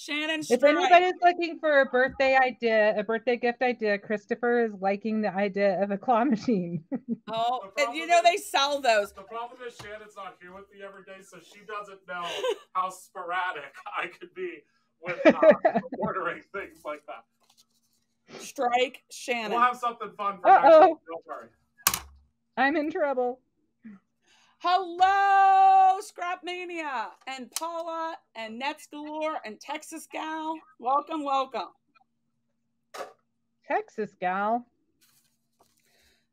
Shannon if Strike. anybody's looking for a birthday idea, a birthday gift idea, Christopher is liking the idea of a claw machine. Oh, and you know is- they sell those. The problem is Shannon's not here with me every day, so she doesn't know how sporadic I could be with uh, ordering things like that. Strike Shannon. We'll have something fun for next Uh-oh. week. Don't worry. I'm in trouble. Hello, Scrap Mania and Paula and Nets Galore and Texas Gal. Welcome, welcome. Texas gal.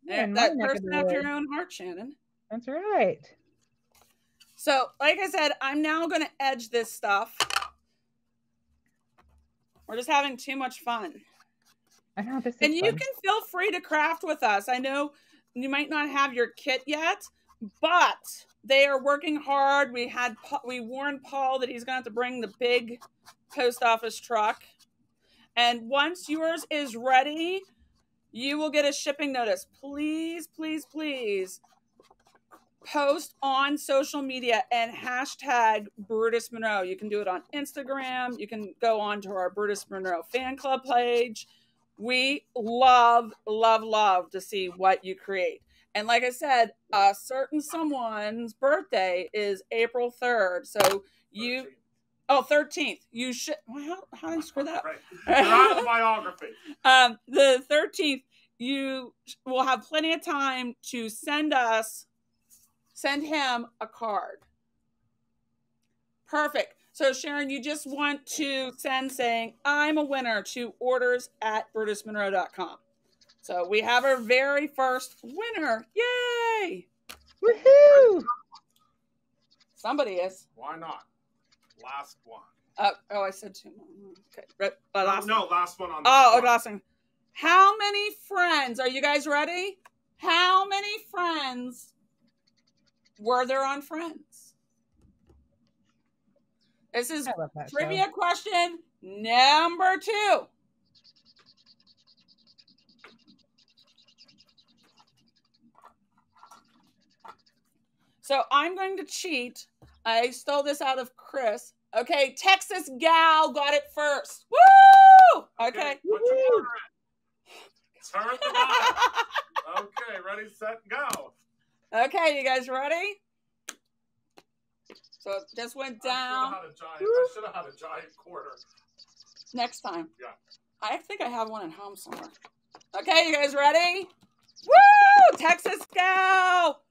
My that person after your own heart, Shannon. That's right. So, like I said, I'm now going to edge this stuff. We're just having too much fun. I know this is And you fun. can feel free to craft with us. I know you might not have your kit yet, but they are working hard. We had we warned Paul that he's going to have to bring the big post office truck. And once yours is ready, you will get a shipping notice. Please, please, please post on social media and hashtag Brutus Monroe. You can do it on Instagram. You can go on to our Brutus Monroe fan club page. We love, love, love to see what you create. And like I said, a certain someone's birthday is April 3rd. So you, oh, 13th. You should, well, how, how did I screw that? Right. You're out of the biography. Um, the 13th, you will have plenty of time to send us, send him a card. Perfect. So, Sharon, you just want to send saying, I'm a winner to orders at brutusmonroe.com. So, we have our very first winner. Yay! Woohoo! Somebody is. Why not? Last one. Oh, oh I said two more. Okay. Right, uh, Oh, last no, last one on the Oh, front. last one. How many friends? Are you guys ready? How many friends were there on Friends? This is I love that show. trivia question number two. So I'm going to cheat. I stole this out of Chris. Okay, Texas Gal got it first. Woo! Okay. Order in. Turn the. Okay, ready, set, go. okay, you guys ready? So it just went down. had. I should have had a giant quarter. Next time. Yeah. I think I have one at home somewhere. Okay, you guys ready? Woo! Texas Gal!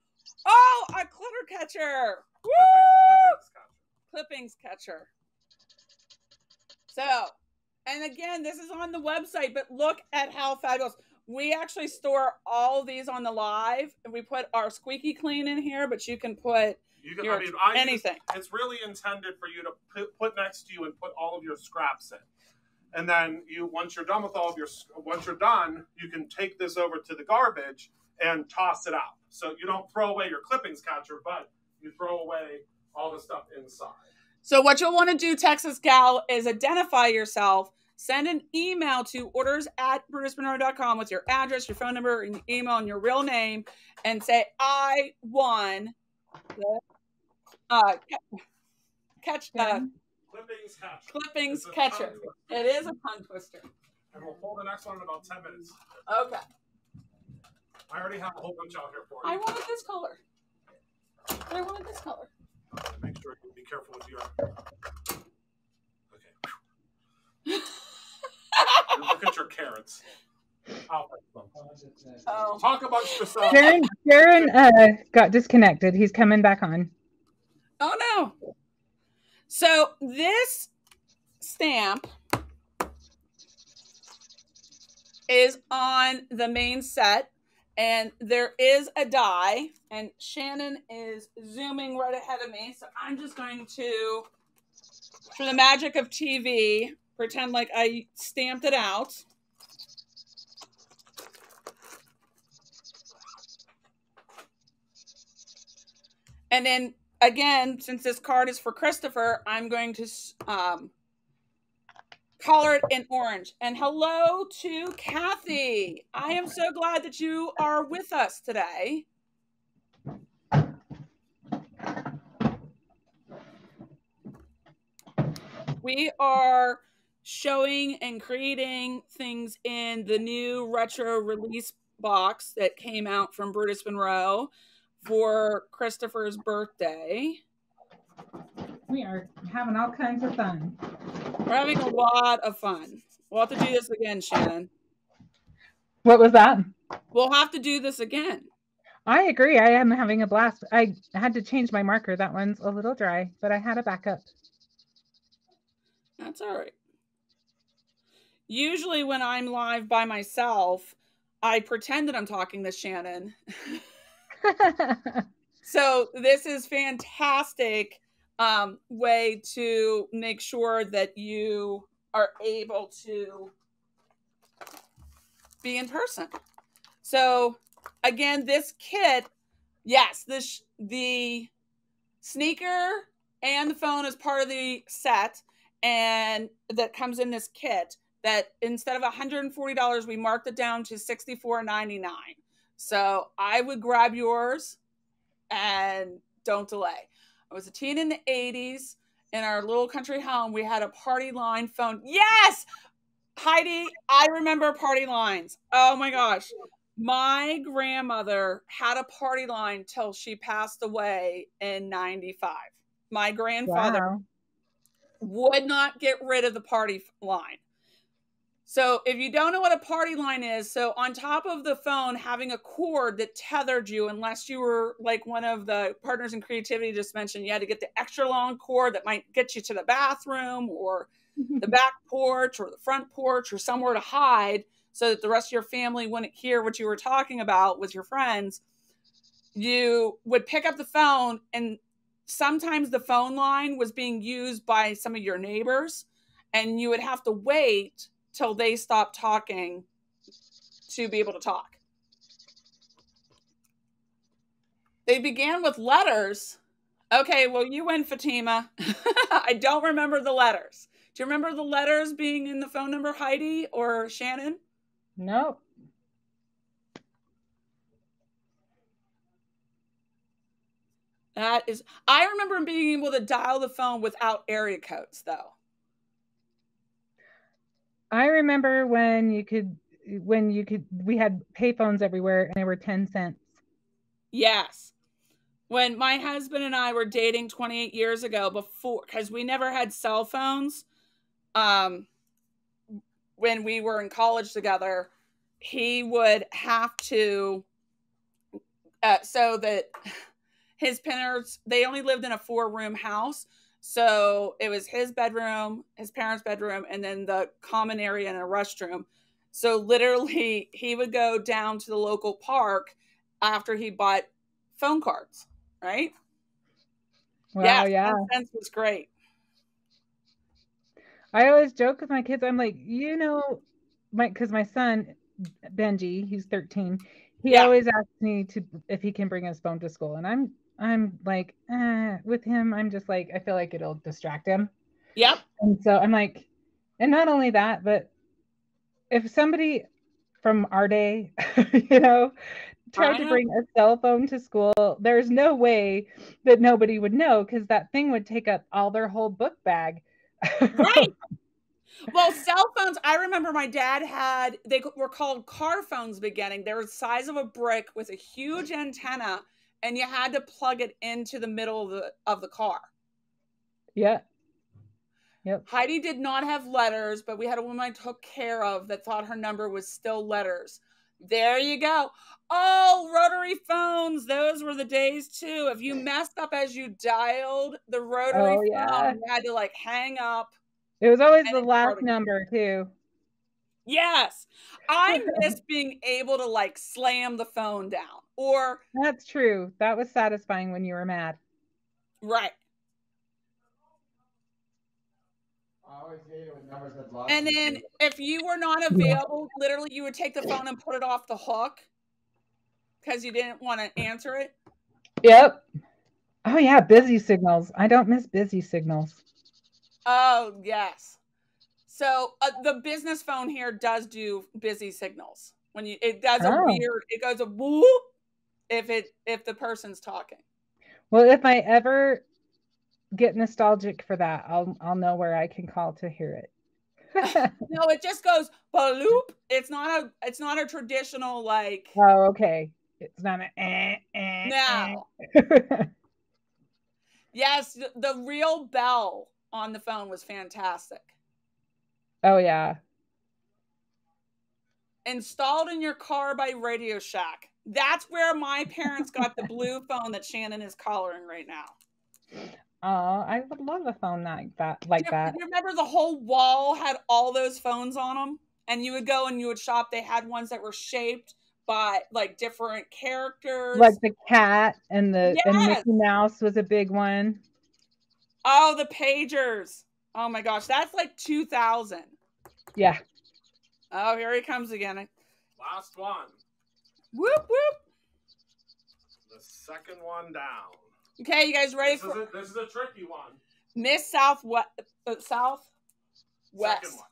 Oh, a clitter catcher! Woo! Clippings catcher. So, and again, this is on the website, but look at how fabulous. We actually store all these on the live, and we put our squeaky clean in here, but you can put You can, your, I mean, I use- anything. it's really intended for you to put, put next to you and put all of your scraps in. And then you, once you're done with all of your, once you're done, you can take this over to the garbage and toss it out. So you don't throw away your clippings catcher, but you throw away all the stuff inside. So what you'll want to do, Texas Gal, is identify yourself. Send an email to orders at brutusmonroe.com with your address, your phone number, and your email, and your real name, and say, I won the uh, catch uh, Clippings catcher. clippings It's a catcher. twister. It is a tongue twister. And we'll pull the next one in about 10 minutes. Okay. I already have a whole bunch out here for you. I wanted this color. I wanted this color. Make sure you be careful with your. Okay. Look at your carrots. I'll fix them. Oh. Talk amongst yourselves. Darren, Darren uh, got disconnected. He's coming back on. Oh no. So this stamp is on the main set and there is a die and Shannon is zooming right ahead of me. So I'm just going to for the magic of TV pretend like I stamped it out. And then again, since this card is for Christopher, I'm going to um, color it in orange. And hello to Kathy. I am so glad that you are with us today. We are showing and creating things in the new retro release box that came out from Brutus Monroe for Christopher's birthday. We are having all kinds of fun. We're having a lot of fun. We'll have to do this again, Shannon. What was that? We'll have to do this again. I agree. I am having a blast. I had to change my marker. That one's a little dry, but I had a backup. That's all right. Usually, when I'm live by myself, I pretend that I'm talking to Shannon. so this is fantastic um, way to make sure that you are able to be in person. So again, this kit, yes, this the sneaker and the phone is part of the set, and that comes in this kit. That instead of $140, we marked it down to $64.99. So I would grab yours and don't delay. I was a teen in the 80s. In our little country home, we had a party line phone. Yes! Heidi, I remember party lines. Oh my gosh. My grandmother had a party line till she passed away in 95. My grandfather wow. would not get rid of the party line. So, if you don't know what a party line is, so on top of the phone, having a cord that tethered you, unless you were like one of the partners in creativity just mentioned, you had to get the extra long cord that might get you to the bathroom or mm-hmm. the back porch or the front porch or somewhere to hide so that the rest of your family wouldn't hear what you were talking about with your friends. You would pick up the phone, and sometimes the phone line was being used by some of your neighbors, and you would have to wait till they stopped talking to be able to talk. They began with letters Okay, well, you win, Fatima. I don't remember the letters. Do you remember the letters being in the phone number, Heidi or Shannon? No. That is, I remember being able to dial the phone without area codes, though. I remember when you could, when you could, we had payphones everywhere and they were 10 cents. Yes. When my husband and I were dating 28 years ago, before, because we never had cell phones, um, when we were in college together, he would have to, uh, so that his parents, they only lived in a four room house. So it was his bedroom, his parents' bedroom, and then the common area and a restroom. So literally, he would go down to the local park after he bought phone cards, right? Wow, yeah, yeah. Sense was great. I always joke with my kids. I'm like, you know, my because my son Benji, he's 13. He Yeah. always asks me to if he can bring his phone to school, and I'm I'm like, eh, with him, I'm just like, I feel like it'll distract him. Yep. And so I'm like, and not only that, but if somebody from our day, you know, tried to know. bring a cell phone to school, there's no way that nobody would know because that thing would take up all their whole book bag. Right. Well, cell phones, I remember my dad had, they were called car phones beginning. They were the size of a brick with a huge antenna, and you had to plug it into the middle of the, of the car. yeah. Yep. Heidi did not have letters, but we had a woman I took care of that thought her number was still letters. There you go. Oh, rotary phones. Those were the days too. If you messed up as you dialed the rotary Oh, phone, yeah. you had to like hang up. It was always the last number too. Yes. I miss being able to like slam the phone down or, That's true. That was satisfying when you were mad. right. I always hated when numbers had lost. And then if you were not available, literally you would take the phone and put it off the hook because you didn't want to answer it. Yep. Oh yeah, busy signals. I don't miss busy signals. Oh, yes. So uh, the business phone here does do busy signals. When you it does a Oh. weird it goes a whoop if it if the person's talking. Well, if I ever get nostalgic for that, I'll I'll know where I can call to hear it. No, it just goes bloop. It's not a it's not a traditional like oh, okay. It's not a eh, eh, no. eh. Yes, the real bell on the phone was fantastic. oh yeah. Installed in your car by Radio Shack. That's where my parents got the blue phone that Shannon is collaring right now. Oh, I would love a phone like that like you, that. you remember the whole wall had all those phones on them? And you would go and you would shop. They had ones that were shaped by like different characters. Like the cat and the and Mickey Mouse was a big one. oh, the pagers. Oh my gosh, that's like 2000. Yeah. Oh, here he comes again. Last one. Whoop whoop. The second one down. Okay, you guys ready This is for a, this is a tricky one. Miss Southwest? Uh, South West. Second one.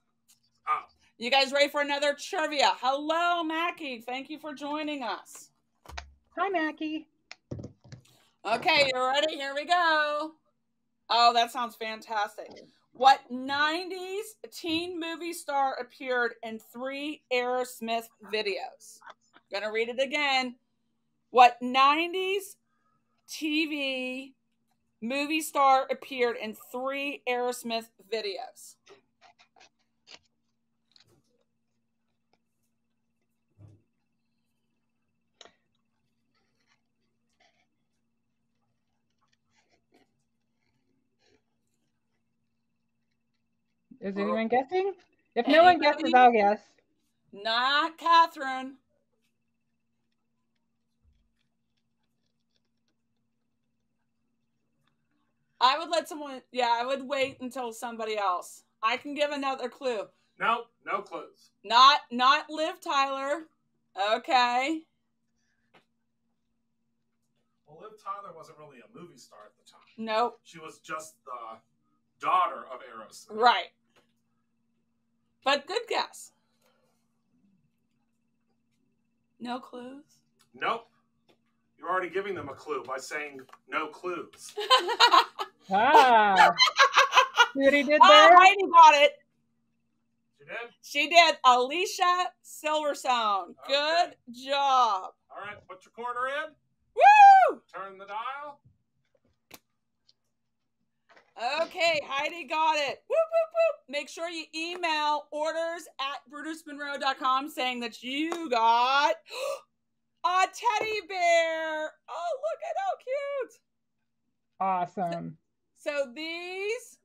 Oh, You guys ready for another trivia? Hello, Mackie. Thank you for joining us. Hi, Mackie. Okay, you ready? Here we go. Oh, that sounds fantastic. What 90s teen movie star appeared in three Aerosmith videos? Gonna read it again. What 90s TV movie star appeared in three Aerosmith videos? Is anyone guessing? If no one guesses, I'll guess. Not Catherine. I would let someone, yeah, I would wait until somebody else. I can give another clue. no, no clues. Not, not Liv Tyler. Okay. Well, Liv Tyler wasn't really a movie star at the time. Nope. She was just the daughter of Eros. Right. But good guess. No clues. Nope. You're already giving them a clue by saying no clues. Ah, see what he did oh, there? Heidi got it. She did? She did. Alicia Silverstone. Good job. All right, put your quarter in, Woo! turn the dial. Okay, Heidi got it. Whoop, whoop, whoop. Make sure you email orders at brutusmonroe.com saying that you got a teddy bear. Oh, look at how cute. Awesome. So these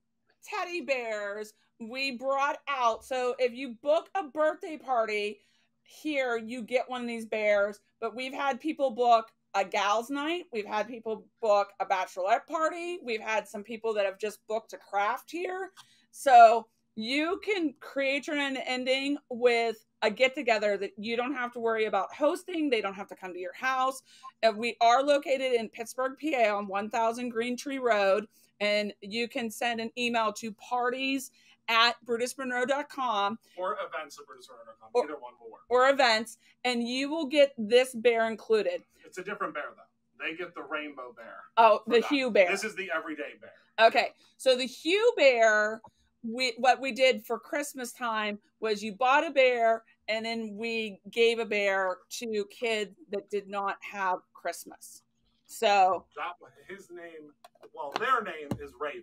teddy bears we brought out. So if you book a birthday party here, you get one of these bears. But we've had people book a gals night. We've had people book a bachelorette party. We've had some people that have just booked a craft here. So you can create your own ending with a get together that you don't have to worry about hosting. They don't have to come to your house. Uh, we are located in Pittsburgh, PA on 1000 Green Tree Road. And you can send an email to parties at brutusmonroe.com Or events at BrutusMonroe.com. Or- Either one will work. or events, and you will get this bear included. It's a different bear, though. They get the rainbow bear. Oh, the that. Hue bear. This is the everyday bear. Okay, so the Hue bear, we what we did for Christmas time was you bought a bear, and then we gave a bear to kids that did not have Christmas. So, That his name, well, their name is Raven.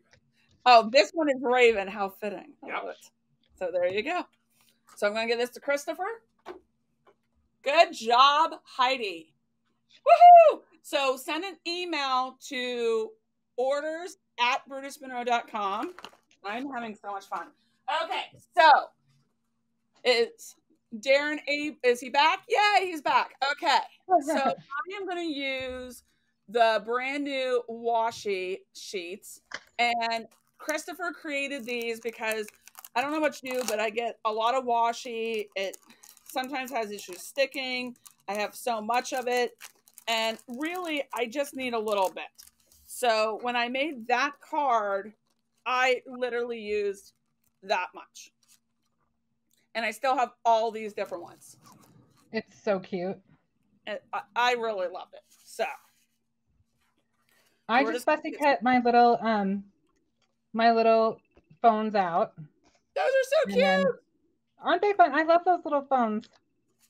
oh, this one is Raven. How fitting. Yep. So there you go. So I'm gonna give this to Christopher. Good job, Heidi. Woohoo! So send an email to orders at brutusmonroe.com. I'm having so much fun. Okay, so it's Darren A. Is he back? Yeah, he's back. Okay. So I am going to use the brand new washi sheets. And Christopher created these because I don't know about you, but I get a lot of washi. It sometimes has issues sticking. I have so much of it. And really, I just need a little bit. So when I made that card, I literally used that much. And I still have all these different ones. it's so cute. And I, I really love it. So I just just- fussy cut my little um my little phones out. those are so And cute. then- Aren't they fun? I love those little phones.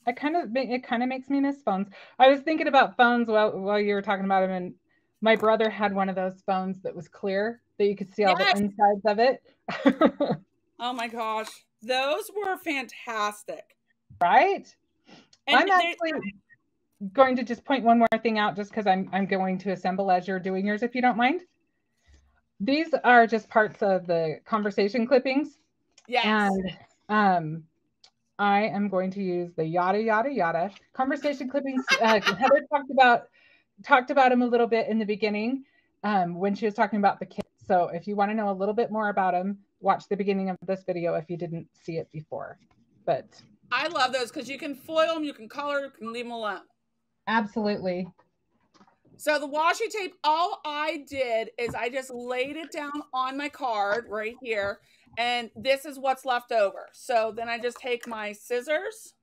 I kind of it kind of makes me miss phones. I was thinking about phones while while you were talking about them, and my brother had one of those phones that was clear that you could see all Yes. the insides of it. Oh my gosh. Those were fantastic. right? And I'm actually going to just point one more thing out just because I'm I'm going to assemble as you're doing yours, if you don't mind. These are just parts of the conversation clippings. yes. And um, I am going to use the yada yada yada conversation clippings. Uh, Heather talked about talked about him a little bit in the beginning um, when she was talking about the kids. So if you want to know a little bit more about him, watch the beginning of this video if you didn't see it before. But I love those because you can foil them, you can color, you can leave them alone. absolutely, So the washi tape, all I did is I just laid it down on my card right here, and this is what's left over. So then I just take my scissors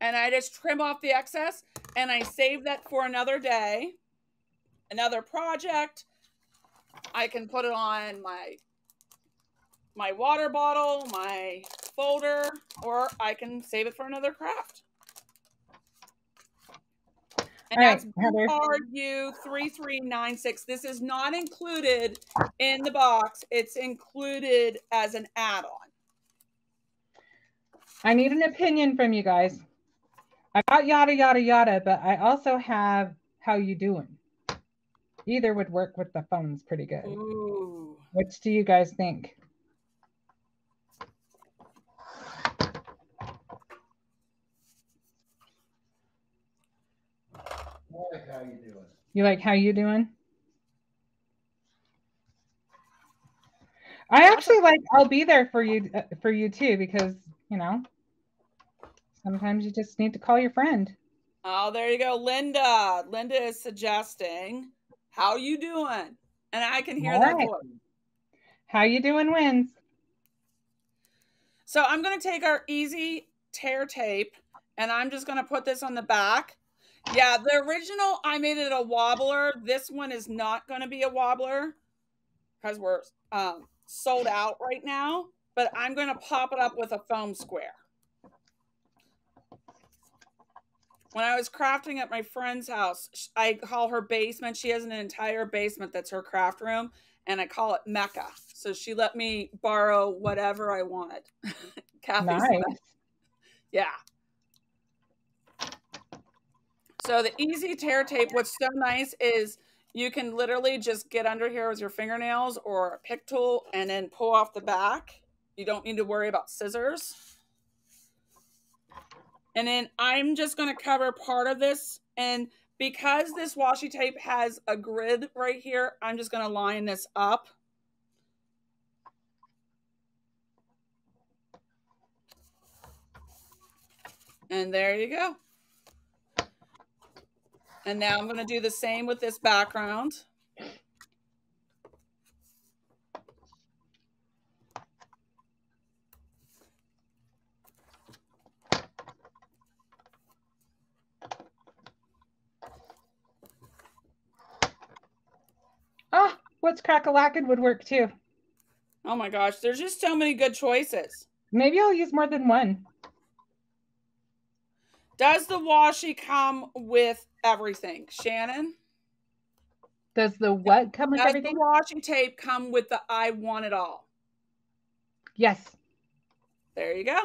and I just trim off the excess and I save that for another day, another project. I can put it on my my water bottle, my folder, or I can save it for another craft. And All right, that's Heather. RU3396. This is not included in the box. It's included as an add-on. I need an opinion from you guys. I got yada yada yada, but I also have how you doing. Either would work with the phones pretty good. Ooh. Which do you guys think? I like how you doing. You like how you doing? I actually like I'll be there for you uh, for you too because, you know, sometimes you just need to call your friend. Oh, there you go. Linda. Linda is suggesting How you doing? And I can hear All that right. voice. How you doing, wins? So I'm going to take our easy tear tape and I'm just going to put this on the back. Yeah, the original, I made it a wobbler. This one is not going to be a wobbler because we're um, sold out right now. But I'm going to pop it up with a foam square. When I was crafting at my friend's house, I call her basement. She has an entire basement that's her craft room, and I call it Mecca. So she let me borrow whatever I wanted. Kathy's the Nice. Yeah. So the easy tear tape, what's so nice is you can literally just get under here with your fingernails or a pick tool and then pull off the back. You don't need to worry about scissors. And then I'm just going to cover part of this. And because this washi tape has a grid right here, I'm just going to line this up. And there you go. And now I'm going to do the same with this background. What's crack-a-lackin' would work too. Oh my gosh, there's just so many good choices. Maybe I'll use more than one. Does the washi come with everything? Shannon? Does the what come with Does everything? the washi tape come with the I want it all? Yes. There you go.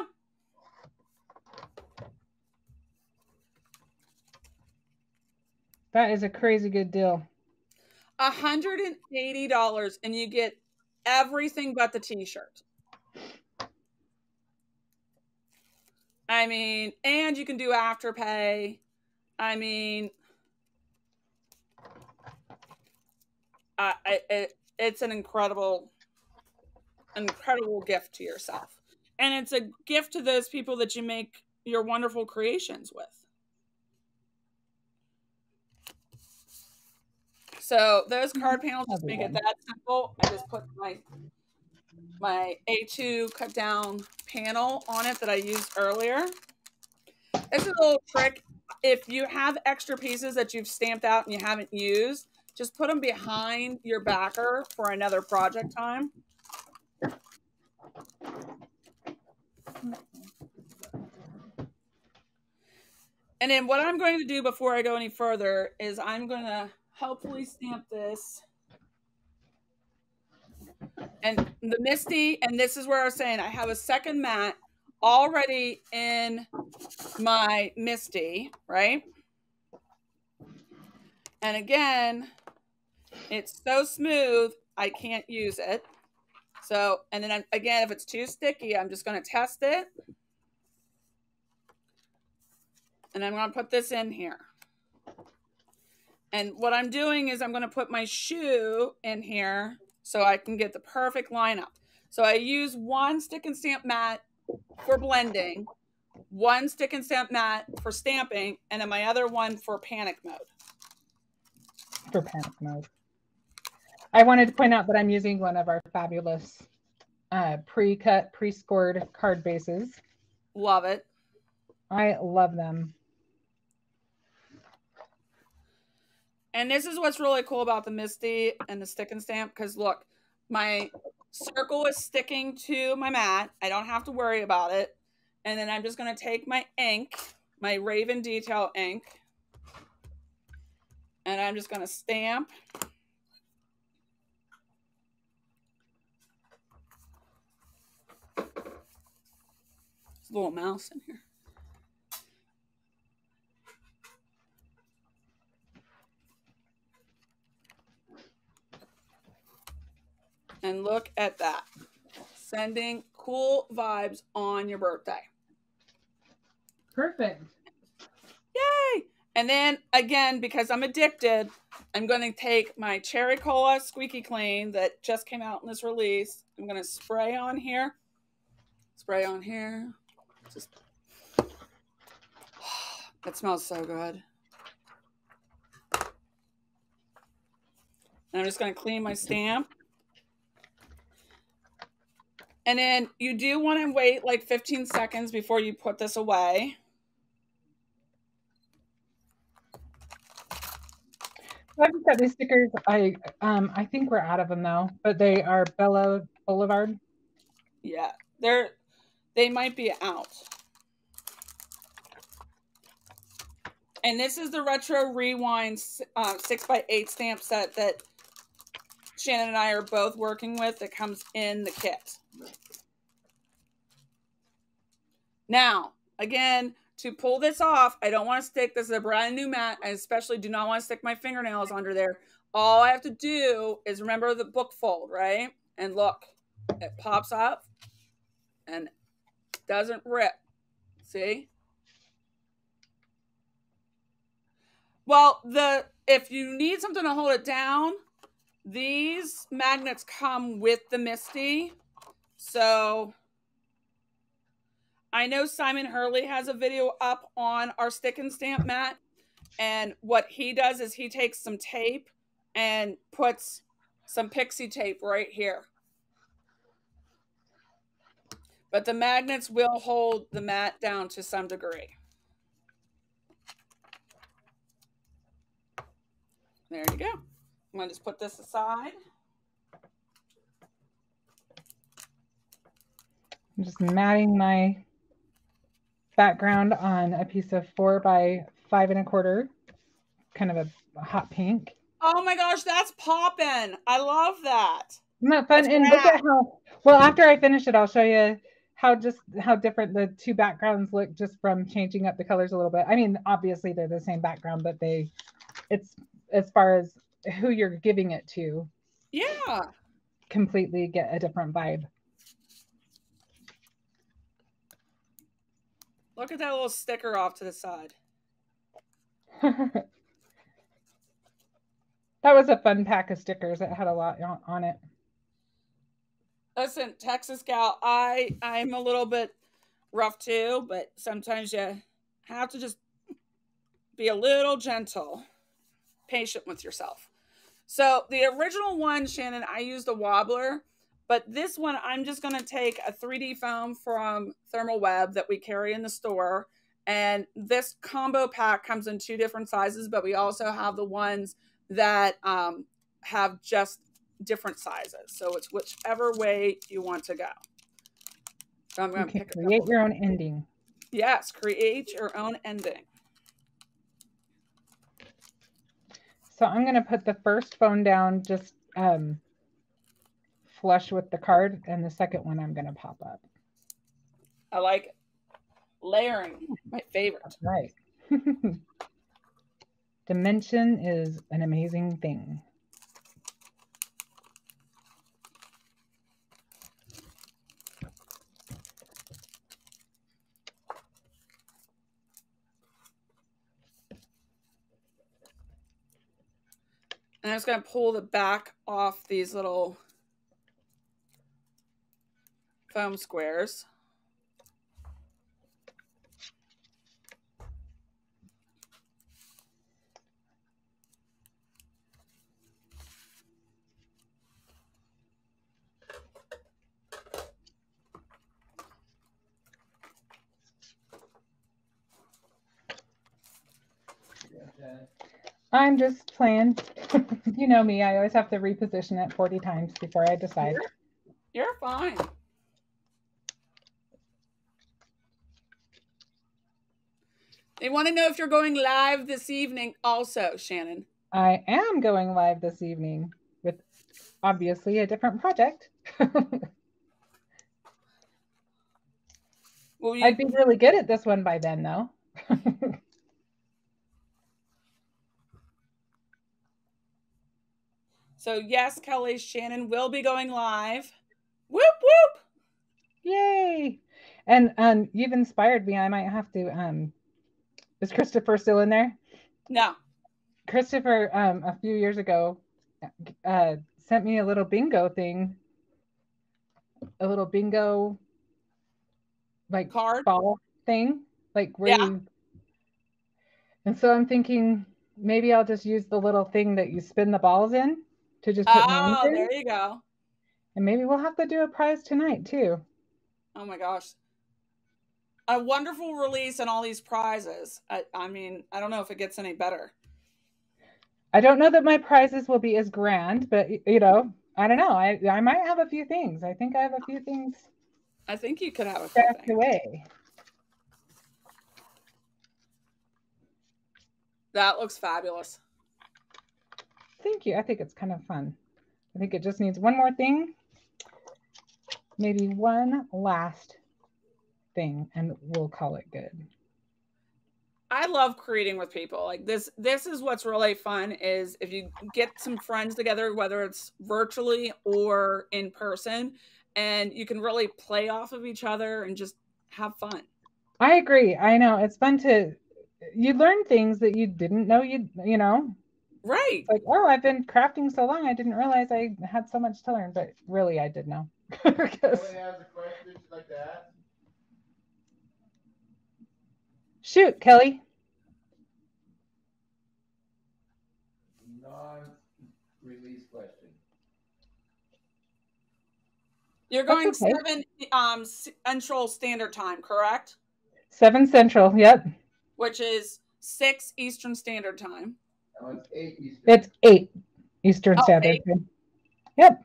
That is a crazy good deal. $180 and you get everything but the t-shirt. I mean, and you can do afterpay. I mean, I, I, it, it's an incredible, incredible gift to yourself. And it's a gift to those people that you make your wonderful creations with. So those mm-hmm. card panels just make it that simple. I just put my my A2 cut down panel on it that I used earlier. It's a little trick. If you have extra pieces that you've stamped out and you haven't used, just put them behind your backer for another project time. And then what I'm going to do before I go any further is I'm going to hopefully stamp this. And the MISTI, and this is where I was saying I have a second mat already in my MISTI, right? And again, it's so smooth, I can't use it. So, and then again, if it's too sticky, I'm just going to test it. And I'm going to put this in here. And what I'm doing is I'm going to put my shoe in here so I can get the perfect lineup. So I use one stick and stamp mat for blending, one stick and stamp mat for stamping, and then my other one for panic mode. For panic mode. I wanted to point out that I'm using one of our fabulous uh, pre-cut, pre-scored card bases. Love it. I love them. And this is what's really cool about the MISTI and the stick and stamp because look, my circle is sticking to my mat. I don't have to worry about it. And then I'm just going to take my ink, my Raven Detail ink, and I'm just going to stamp. There's a little mouse in here. And look at that. Sending cool vibes on your birthday. Perfect. Yay! And then again, because I'm addicted, I'm going to take my Cherry Cola Squeaky Clean that just came out in this release. I'm going to spray on here. Spray on here. Just. That smells so good. And I'm just going to clean my stamp. And then you do want to wait like 15 seconds before you put this away. I just got these stickers. I um I think we're out of them though, but they are Bella Boulevard. Yeah, they're they might be out. And this is the retro rewind uh, six by eight stamp set that Shannon and I are both working with. That comes in the kit. Now, again, to pull this off, I don't want to stick this is a brand new mat. I especially do not want to stick my fingernails under there. All I have to do is remember the book fold, right? And look, it pops up and doesn't rip. See? Well, the if you need something to hold it down, these magnets come with the MISTI. So I know Simon Hurley has a video up on our stick and stamp mat. And what he does is he takes some tape and puts some pixie tape right here. But the magnets will hold the mat down to some degree. There you go. I'm going to just put this aside. I'm just matting my background on a piece of four by five and a quarter, kind of a hot pink. Oh my gosh, that's popping. I love that. Isn't that fun? That's and look at how, well, after I finish it, I'll show you how just how different the two backgrounds look just from changing up the colors a little bit. I mean, obviously they're the same background, but they, it's as far as who you're giving it to. Yeah. Completely get a different vibe. Look at that little sticker off to the side. that was a fun pack of stickers. It had a lot on it. Listen, Texas gal, I I'm a little bit rough too, but sometimes you have to just be a little gentle, patient with yourself. So the original one, Shannon, I used a wobbler, but this one I'm just going to take a 3D foam from Therm O Web that we carry in the store. And this combo pack comes in two different sizes, but we also have the ones that um, have just different sizes. So it's whichever way you want to go. So I'm going to create your own ending. Yes, create your own ending. So I'm going to put the first phone down just um, flush with the card, and the second one I'm going to pop up. I like it. Layering, my favorite. right. Dimension is an amazing thing. And I'm just going to pull the back off these little foam squares. I'm just playing. you know me, I always have to reposition it 40 times before I decide. You're, you're fine. They want to know if you're going live this evening also, Shannon. I am going live this evening with obviously a different project. well, you... I'd be really good at this one by then, though. So yes, Kelly Shannon will be going live. Whoop whoop! Yay! And um, you've inspired me. I might have to. Um, is Christopher still in there? No. Christopher, um, a few years ago, uh, sent me a little bingo thing. A little bingo, like card ball thing, like where yeah. you. And so I'm thinking maybe I'll just use the little thing that you spin the balls in to just put names Oh, in. there you go. And maybe we'll have to do a prize tonight too. Oh my gosh. A wonderful release and all these prizes. I, I mean, I don't know if it gets any better. I don't know that my prizes will be as grand, but you know, I don't know. I I might have a few things. I think I have a few things I think you could have a few things. away. That looks fabulous. Thank you. I think it's kind of fun. I think it just needs one more thing. Maybe one last thing and we'll call it good. I love creating with people. Like this this is what's really fun is if you get some friends together whether it's virtually or in person and you can really play off of each other and just have fun. I agree. I know it's fun to you learn things that you didn't know you you know Right. like oh I've been crafting so long I didn't realize I had so much to learn but really I did know because Somebody has a question you'd like shoot Kelly Non-release question. You're going okay. 7 um Central Standard Time, correct? seven central yep Which is 6 Eastern Standard Time. It's eight Eastern. it's eight Eastern Oh, Standard eight. Time yep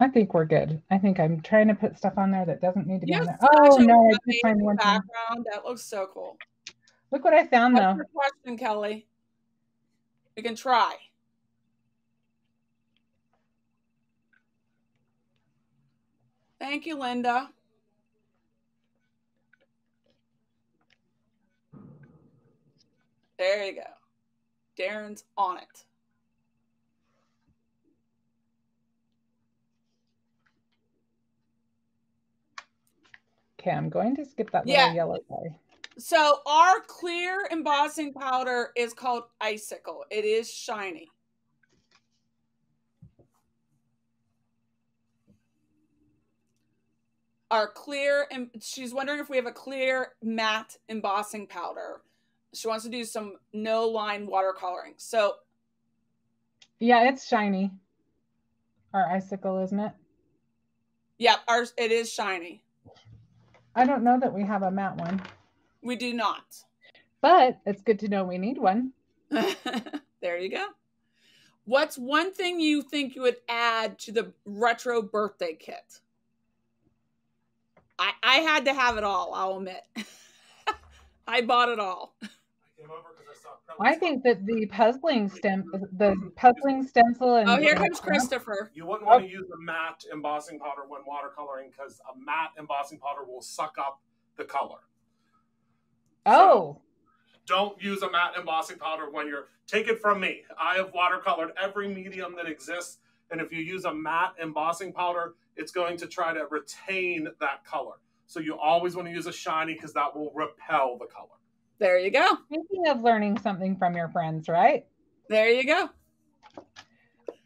I think we're good I think I'm trying to put stuff on there that doesn't need to be You on there oh no I did find one thing. background. That looks so cool. look what I found What's though your question, Kelly? We can try. Thank you, Linda. There you go. Darren's on it. okay I'm going to skip that Yeah. little yellow guy So our clear embossing powder is called Icicle. It is shiny. Our clear, and she's wondering if we have a clear matte embossing powder. She wants to do some no line watercoloring. So yeah it's shiny our icicle isn't it yeah, ours it is shiny. I don't know that we have a matte one We do not. but it's good to know we need one there you go. What's one thing you think you would add to the retro birthday kit? I I had to have it all, I'll admit. I bought it all. I came over 'cause I saw I think that the puzzling stem, the puzzling stencil, and Oh, here comes Christopher. You wouldn't want to oh. use a matte embossing powder when watercoloring because a matte embossing powder will suck up the color. Oh, Don't use a matte embossing powder when you're. Take it from me. I have watercolored every medium that exists, and if you use a matte embossing powder, it's going to try to retain that color. So you always want to use a shiny because that will repel the color. There you go. speaking of learning something from your friends, right? There you go.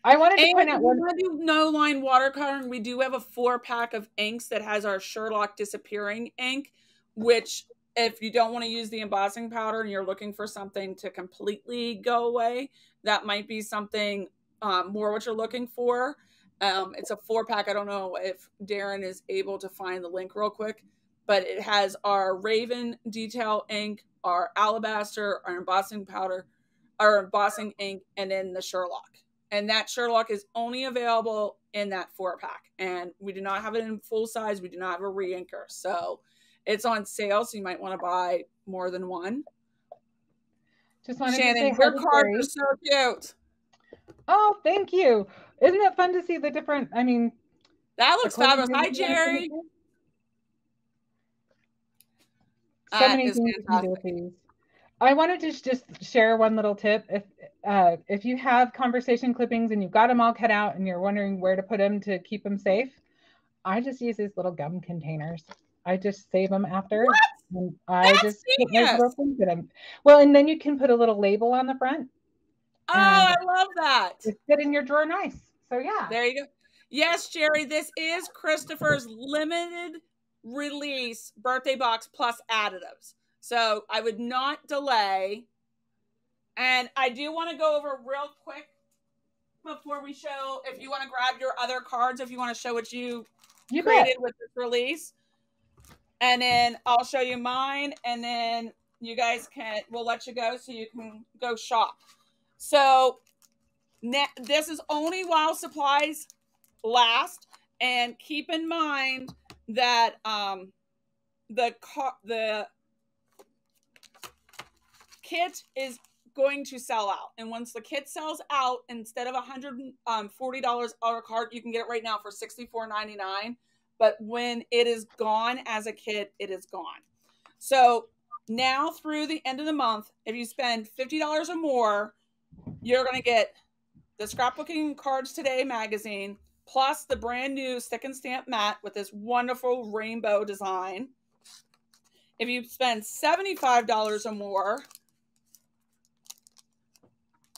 I wanted to point out one. want to do no line watercoloring, we do have a four pack of inks that has our Sherlock disappearing ink, which if you don't want to use the embossing powder and you're looking for something to completely go away, that might be something um, more what you're looking for. Um, it's a four pack. I don't know if Darren is able to find the link real quick, but it has our Raven detail ink, our alabaster, our embossing powder, our embossing ink, and then the Sherlock and that Sherlock is only available in that four pack. And we do not have it in full size. We do not have a reinker, so it's on sale. So you might want to buy more than one. Just wanted to say Shannon, to your cards are so cute. Oh, thank you. Isn't it fun to see the different? I mean, That looks fabulous. Hi, Jerry. So That many is things you can do fantastic. with these. I wanted to just share one little tip. If uh, if you have conversation clippings and you've got them all cut out and you're wondering where to put them to keep them safe, I just use these little gum containers. I just save them after. And I That's just put my little genius. things in 'em. Well, and then you can put a little label on the front. Oh, I love that. Just fit in your drawer nice. So yeah. There you go. Yes, Jerry, this is Christopher's limited release birthday box plus additives. So I would not delay. And I do want to go over real quick. before we show if you want to grab your other cards, if you want to show what you, You created bet. with this release. And then I'll show you mine, and then you guys can we'll let you go so you can go shop. So this is only while supplies last, and keep in mind that um the car the kit is going to sell out. And once the kit sells out instead of $140 a cart you can get it right now for $64.99 but when it is gone as a kit it is gone. So now through the end of the month if you spend $50 or more you're going to get the scrapbooking cards today magazine plus the brand new stick and stamp mat with this wonderful rainbow design. If you spend $75 or more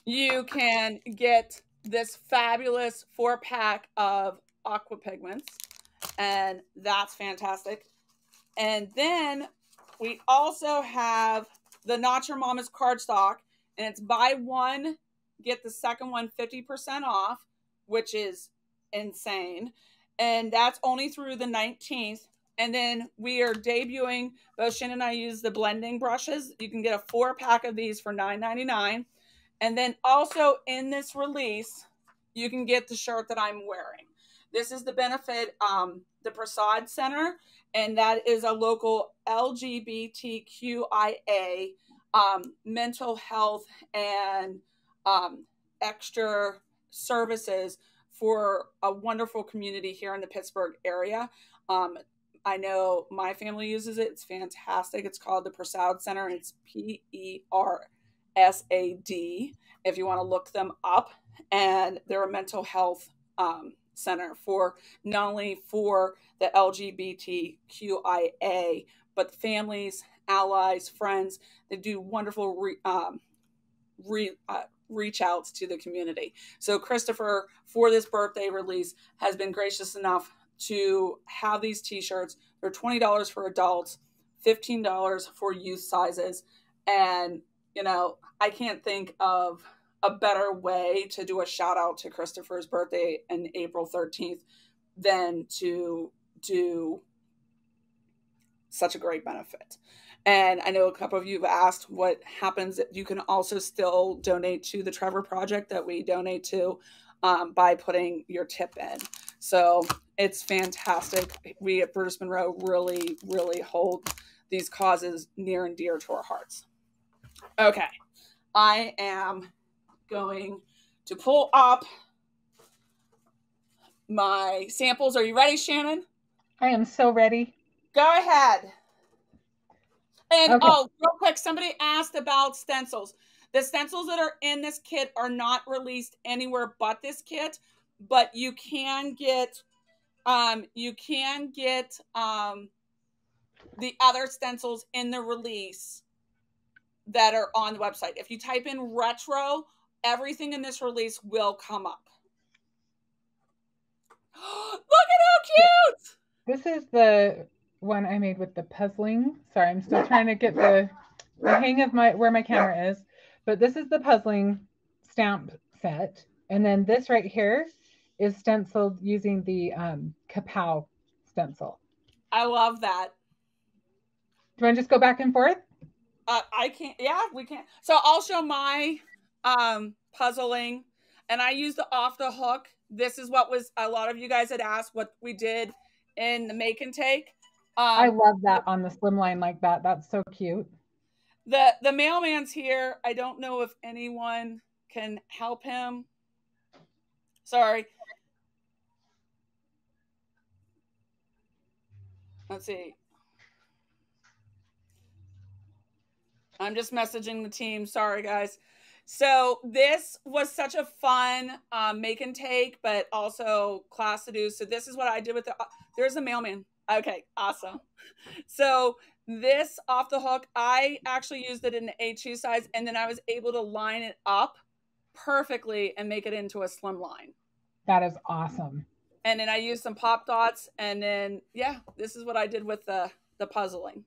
you can get this fabulous four pack of aqua pigments and that's fantastic. And then we also have the not your mama's cardstock and it's buy one get the second one 50% off which is insane. And that's only through the 19th and then we are debuting both Shannon and I use the blending brushes. You can get a four pack of these for $9.99 and then also in this release, you can get the shirt that I'm wearing. This is the benefit, um, the Persad Center, and that is a local LGBTQIA um, mental health and um, extra services for a wonderful community here in the Pittsburgh area. Um, I know my family uses it. It's fantastic. It's called the Persad Center, it's P E R S A D if you want to look them up. And they're a mental health um, center for not only for the LGBTQIA, but families, allies, friends. They do wonderful re, um, re, uh, reach outs to the community. So Christopher, for this birthday release, has been gracious enough to have these t-shirts. They're $20 for adults, $15 for youth sizes. And you know, I can't think of a better way to do a shout out to Christopher's birthday in April 13th than to do such a great benefit. And I know a couple of you have asked what happens. You can also still donate to the Trevor Project that we donate to um, by putting your tip in. So it's fantastic. We at Brutus Monroe really, really hold these causes near and dear to our hearts. Okay, I am going to pull up my samples. Are you ready, Shannon? I am so ready. Go ahead. And Okay. oh, real quick, somebody asked about stencils. The stencils that are in this kit are not released anywhere but this kit, but you can get um you can get um the other stencils in the release that are on the website. If you type in retro, everything in this release will come up. Look at how cute! This is the one I made with the puzzling. Sorry, I'm still trying to get the, the hang of my where my camera is. But this is the puzzling stamp set. And then this right here is stenciled using the um, Kapow stencil. I love that. Do you want to just go back and forth? Uh, I can't. Yeah, we can. So I'll show my um, puzzling, and I use the off the hook. This is what was a lot of you guys had asked what we did in the make and take. I Um, love that on the slimline like that. That's so cute. the the mailman's here. I don't know if anyone can help him. Sorry. Let's see. I'm just messaging the team. Sorry, guys. So this was such a fun um, make and take, but also class to do. So this is what I did with the. There's a mailman. Okay, awesome. So this off the hook, I actually used it in the A2 size, and then I was able to line it up perfectly and make it into a slim line. That is awesome. And then I used some pop dots, and then yeah, this is what I did with the the puzzling.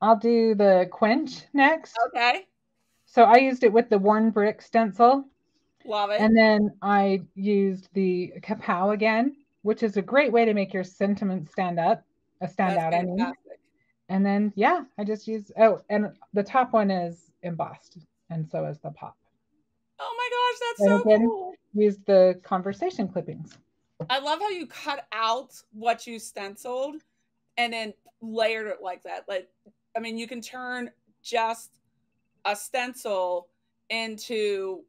I'll do the quench next. Okay. So I used it with the worn brick stencil. Love it. And then I used the kapow again, which is a great way to make your sentiments stand up, uh, stand That's out. I mean, and then yeah, I just use oh, and the top one is embossed, and so is the pop. Oh my gosh, that's And so again- cool. Use the conversation clippings. I love how you cut out what you stenciled and then layered it like that. Like, I mean, you can turn just a stencil into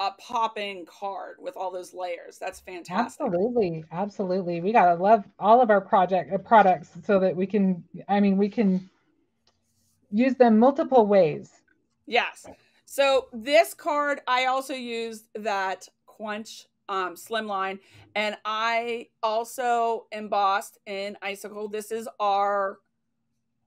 a popping card with all those layers. That's fantastic. Absolutely, absolutely. We gotta love all of our project uh, products so that we can. I mean, we can use them multiple ways. Yes. So this card, I also used that Quench um, Slimline, and I also embossed in Icicle. This is our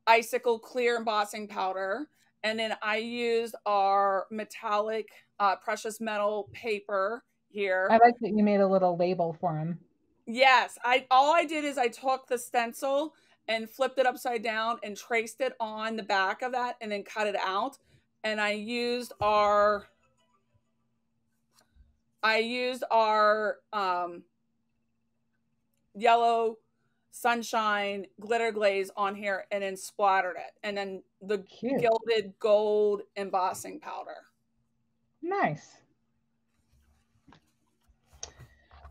Icicle clear embossing powder, and then I used our metallic uh, precious metal paper here. I like that you made a little label for him. Yes, I all I did is I took the stencil and flipped it upside down and traced it on the back of that and then cut it out. And I used our I used our um yellow sunshine glitter glaze on here and then splattered it. And then the Cute. gilded gold embossing powder. Nice.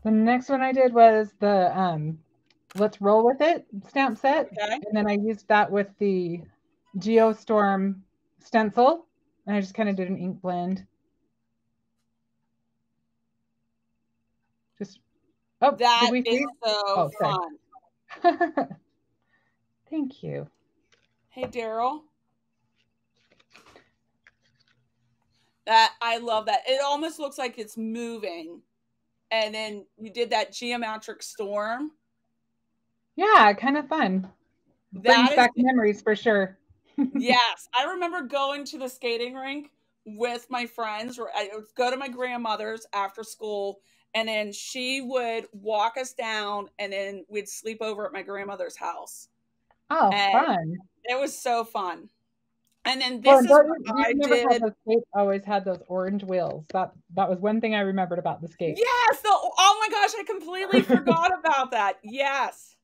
The next one I did was the um, Let's Roll With It stamp set. Okay. And then I used that with the Geostorm stencil. And I just kind of did an ink blend. Just, oh, That is freeze? so Oh, fun. Thank you. Hey, Daryl. That I love that. It almost looks like it's moving. And then you did that geometric storm. Yeah, kind of fun. That Brings is back memories for sure. yes, I remember going to the skating rink with my friends. Or I would go to my grandmother's after school, and then she would walk us down, and then we'd sleep over at my grandmother's house. Oh, And fun. It was so fun. And then this is what I never had did. those skates always had those orange wheels. That that was one thing I remembered about the skate. Yes. The, oh my gosh, I completely forgot about that. Yes.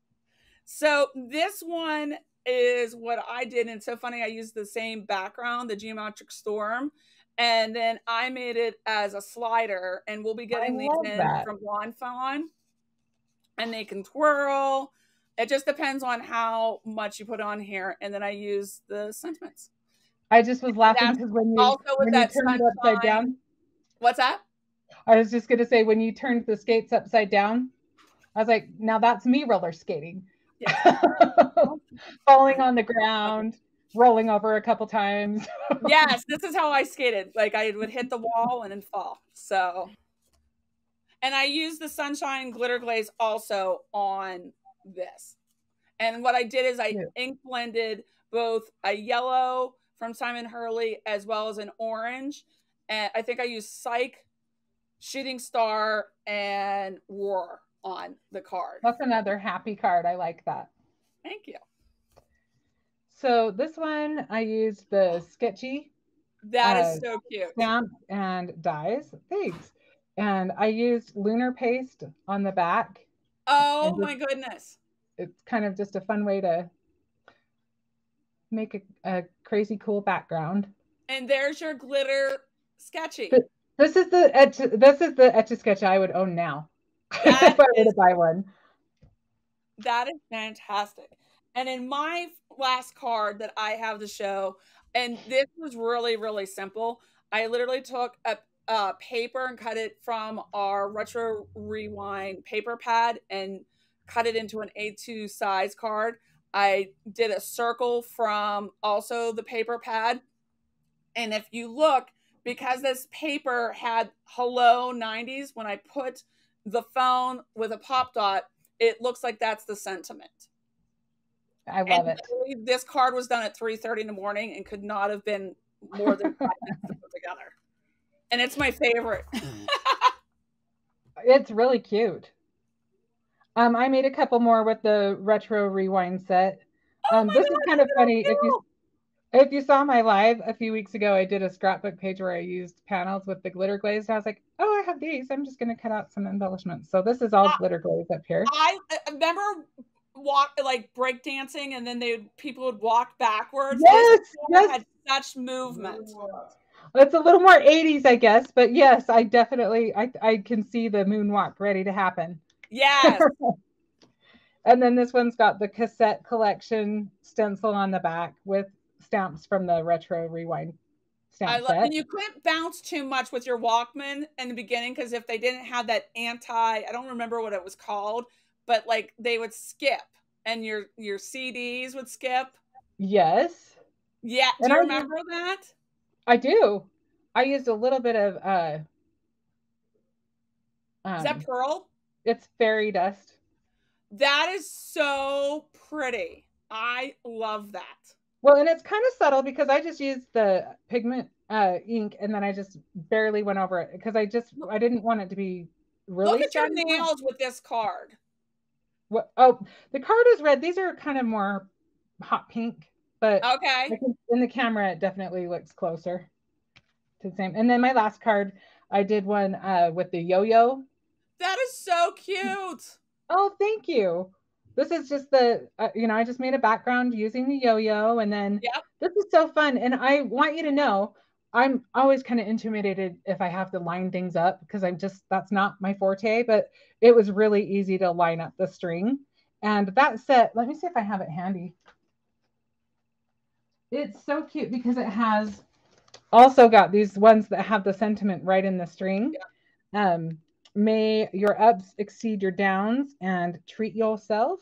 So this one is what I did. And it's so funny. I used the same background, the geometric storm, and then I made it as a slider. And we'll be getting these in that. from Lawn Fawn. And they can twirl. It just depends on how much you put on here. And then I use the sentiments. I just was laughing because when you Also with that turned it upside down, What's that? I was just gonna say when you turned the skates upside down, I was like, now that's me roller skating. Falling on the ground, rolling over a couple times. yes, this is how I skated. Like I would hit the wall and then fall. So, and I used the sunshine glitter glaze also on this. And what I did is I ink blended both a yellow from Simon Hurley as well as an orange. And I think I used Psych, Shooting Star, and War on the card. That's another happy card. I like that. Thank you. So this one I used the sketchy That is Uh, so cute. stamp and dies. Thanks. And I used lunar paste on the back. Oh my goodness. It's kind of just a fun way to make a, a crazy cool background. And there's your glitter sketchy. But- This is the etch, this is the etch a sketch I would own now if I were to buy one. That is fantastic. And in my last card that I have to show, and this was really, really simple. I literally took a, a paper and cut it from our Retro Rewind paper pad and cut it into an A2 size card. I did a circle from also the paper pad. And if you look, because this paper had hello 90s, when I put the phone with a pop dot, it looks like that's the sentiment. I love and it. This card was done at 3:30 in the morning and could not have been more than five minutes to put together. And it's my favorite. Mm. It's really cute. Um, I made a couple more with the retro rewind set. Oh Um, this is kind of funny if you. If you saw my live a few weeks ago, I did a scrapbook page where I used panels with the glitter glaze. And I was like, oh, I have these. I'm just going to cut out some embellishments. So this is all Ah. glitter glaze up here. I remember walk like break dancing, and then they people would walk backwards. Yes, yes. had such movement. It's a little more 80s, I guess. But yes, I definitely, I, I can see the moonwalk ready to happen. Yes. And then this one's got the cassette collection stencil on the back with stamps from the retro rewind stamp I love, set. and you couldn't bounce too much with your Walkman in the beginning because if they didn't have that anti, I don't remember what it was called, but like they would skip and your your CDs would skip. yes, Yeah, do And you I- remember that? I do. I used a little bit of uh Is um, that Pearl? It's fairy dust. That is so pretty. I love that. Well, and it's kind of subtle because I just used the pigment uh ink and then I just barely went over it because I just I didn't want it to be really Look at your nails with this card. What, oh, the card is red. These are kind of more hot pink, but Okay. in the camera it definitely looks closer to the same. And then my last card, I did one uh with the yo-yo. That is so cute. Oh, thank you. This is just the uh, you know, I just made a background using the yo-yo and then Yep. this is so fun and I want you to know I'm always kind of intimidated if I have to line things up because I'm just that's not my forte, but it was really easy to line up the string. And that set, let me see if I have it handy. It's so cute because it has also got these ones that have the sentiment right in the string. Um, may your ups exceed your downs and treat yourself.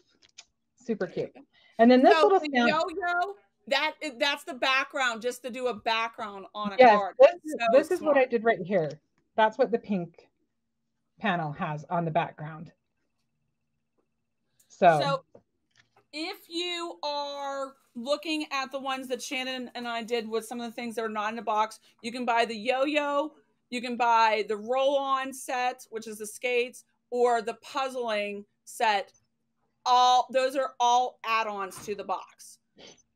Super cute. And then this so little stamp. yo-yo, that that's the background, just to do a background on a Yes, card. this, is- so this is what I did right here. That's what the pink panel has on the background. So, So if you are looking at the ones that Shannon and I did with some of the things that are not in the box, you can buy the yo-yo, you can buy the roll-on set, which is the skates, or the puzzling set. All those are all add-ons to the box.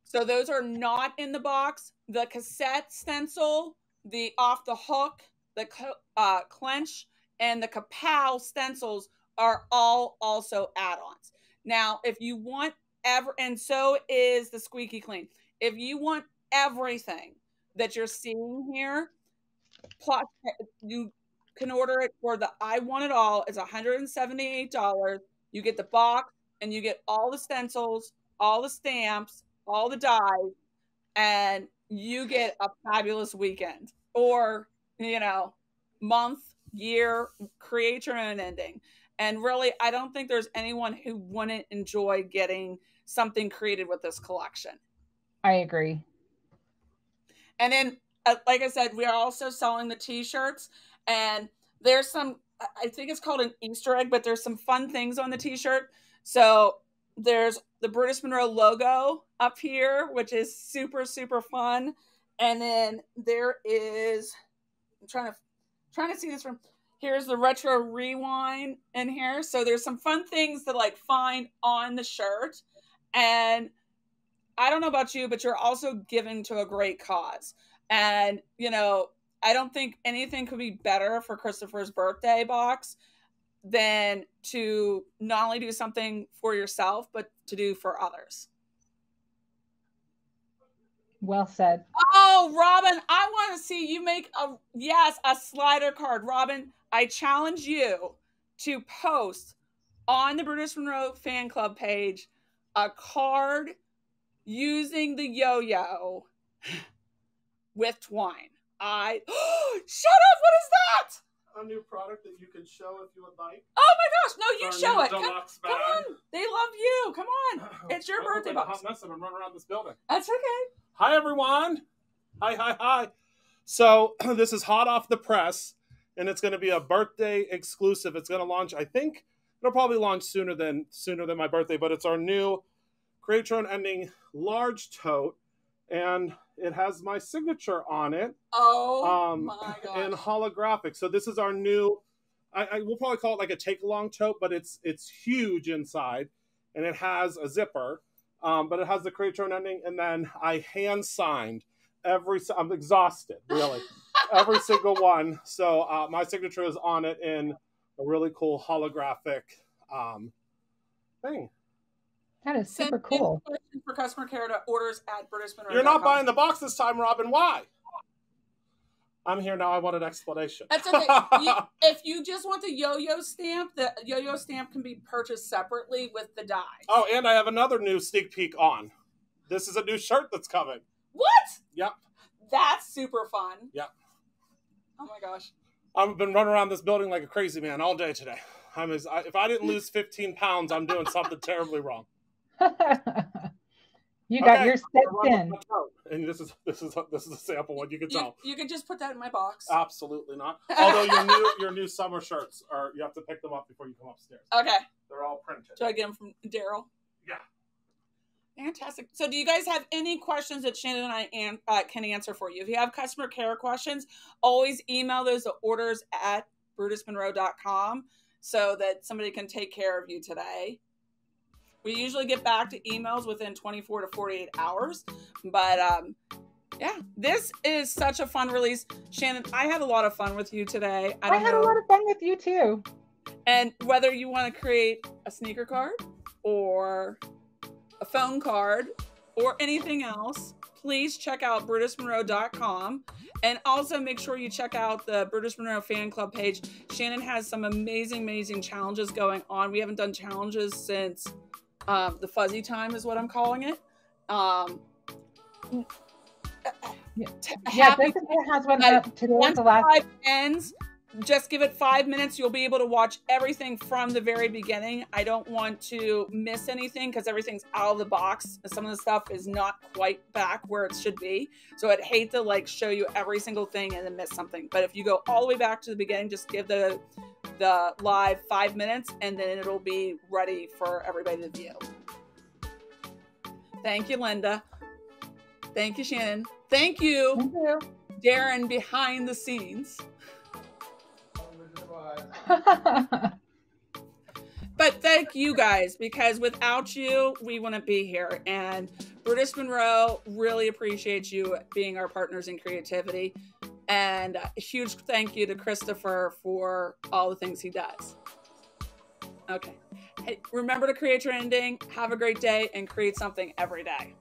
So those are not in the box. The cassette stencil, the off the hook, the uh, clench, and the kapow stencils are all also add-ons. Now, if you want ever, and so is the squeaky clean. If you want everything that you're seeing here, plus you can order it for the I want it all. It's $178. You get the box and you get all the stencils, all the stamps, all the dies, and you get a fabulous weekend or, you know, month, year, create your own ending. And really, I don't think there's anyone who wouldn't enjoy getting something created with this collection. I agree. And then, Uh, like I said, we are also selling the t-shirts, and there's some. I- think it's called an Easter egg, but there's some fun things on the t-shirt. So there's the Brutus Monroe logo up here, which is super super fun. And then there is. I'm trying to trying to see this from. Here's the retro rewind in here. So there's some fun things to like find on the shirt, and I don't know about you, but you're also giving to a great cause. And, you know, I don't think anything could be better for Christopher's birthday box than to not only do something for yourself, but to do for others. Well said. Oh, Robin, I want to see you make a yes, a slider card. Robin, I challenge you to post on the Brutus Monroe fan club page a card using the yo-yo with twine. I shut up. What is that? A new product that you can show if you would like. Oh my gosh! No, you show it. Come, come on. They love you. Come on. It's your birthday box. hot mess and I'm running around this building. That's okay. Hi everyone. Hi hi hi. So this is hot off the press, and it's going to be a birthday exclusive. It's going to launch. I think it'll probably launch sooner than sooner than my birthday, but it's our new Create Your Own Ending large tote, and it has my signature on it Oh um, my in holographic. So this is our new. I, I will probably call it like a take along tote, but it's it's huge inside, and it has a zipper. Um, but it has the own ending, and then I hand signed every. I'm exhausted, really. every single one. So uh, my signature is on it in a really cool holographic um, thing. That is super in cool. for customer care to orders at BrutusMonroe.com. You're not buying the box this time, Robin. Why? I'm here now. I want an explanation. That's okay. You- if you just want the yo-yo stamp, the yo-yo stamp can be purchased separately with the die. oh, and I have another new sneak peek on. This is a new shirt that's coming. What? Yep. That's super fun. Yep. Oh my gosh. I've been running around this building like a crazy man all day today. I'm as, I, if I didn't lose 15 pounds, I'm doing something terribly wrong. you got Okay, your I'm steps in. with my coat. And this is this is this is a sample one. You can You, tell. you can just put that in my box. Absolutely not. Although your new your new summer shirts are you have to pick them up before you come upstairs. okay. They're all printed. Do I get them from Daryl? Yeah. Fantastic. So, do you guys have any questions that Shannon and I an- uh, can answer for you? If you have customer care questions, always email those to orders at brutusmonroe.com so that somebody can take care of you today. We usually get back to emails within 24 to 48 hours. But um, yeah, this is such a fun release. Shannon, I had a lot of fun with you today. I I, had know. a lot of fun with you too. And whether you want to create a sneaker card or a phone card or anything else, please check out brutusmonroe.com. And also make sure you check out the Brutus Monroe fan club page. Shannon has some amazing, amazing challenges going on. We haven't done challenges since um, the fuzzy time, is what I'm calling it. Um, Yeah. Yeah, has one up today. once The last five ends, just give it five minutes. You'll be able to watch everything from the very beginning. I don't want to miss anything because everything's out of the box. Some of the stuff is not quite back where it should be. So I'd hate to like show you every single thing and then miss something. But if you go all the way back to the beginning, just give the the live five minutes and then it'll be ready for everybody to view. Thank you, Linda. Thank you, Shannon. Thank you. Thank you. Darren behind the scenes. But thank you guys because without you, we wouldn't be here. And Brutus Monroe really appreciates you being our partners in creativity. And a huge thank you to Christopher for all the things he does. Okay. Hey, remember to create your ending. Have a great day and create something every day.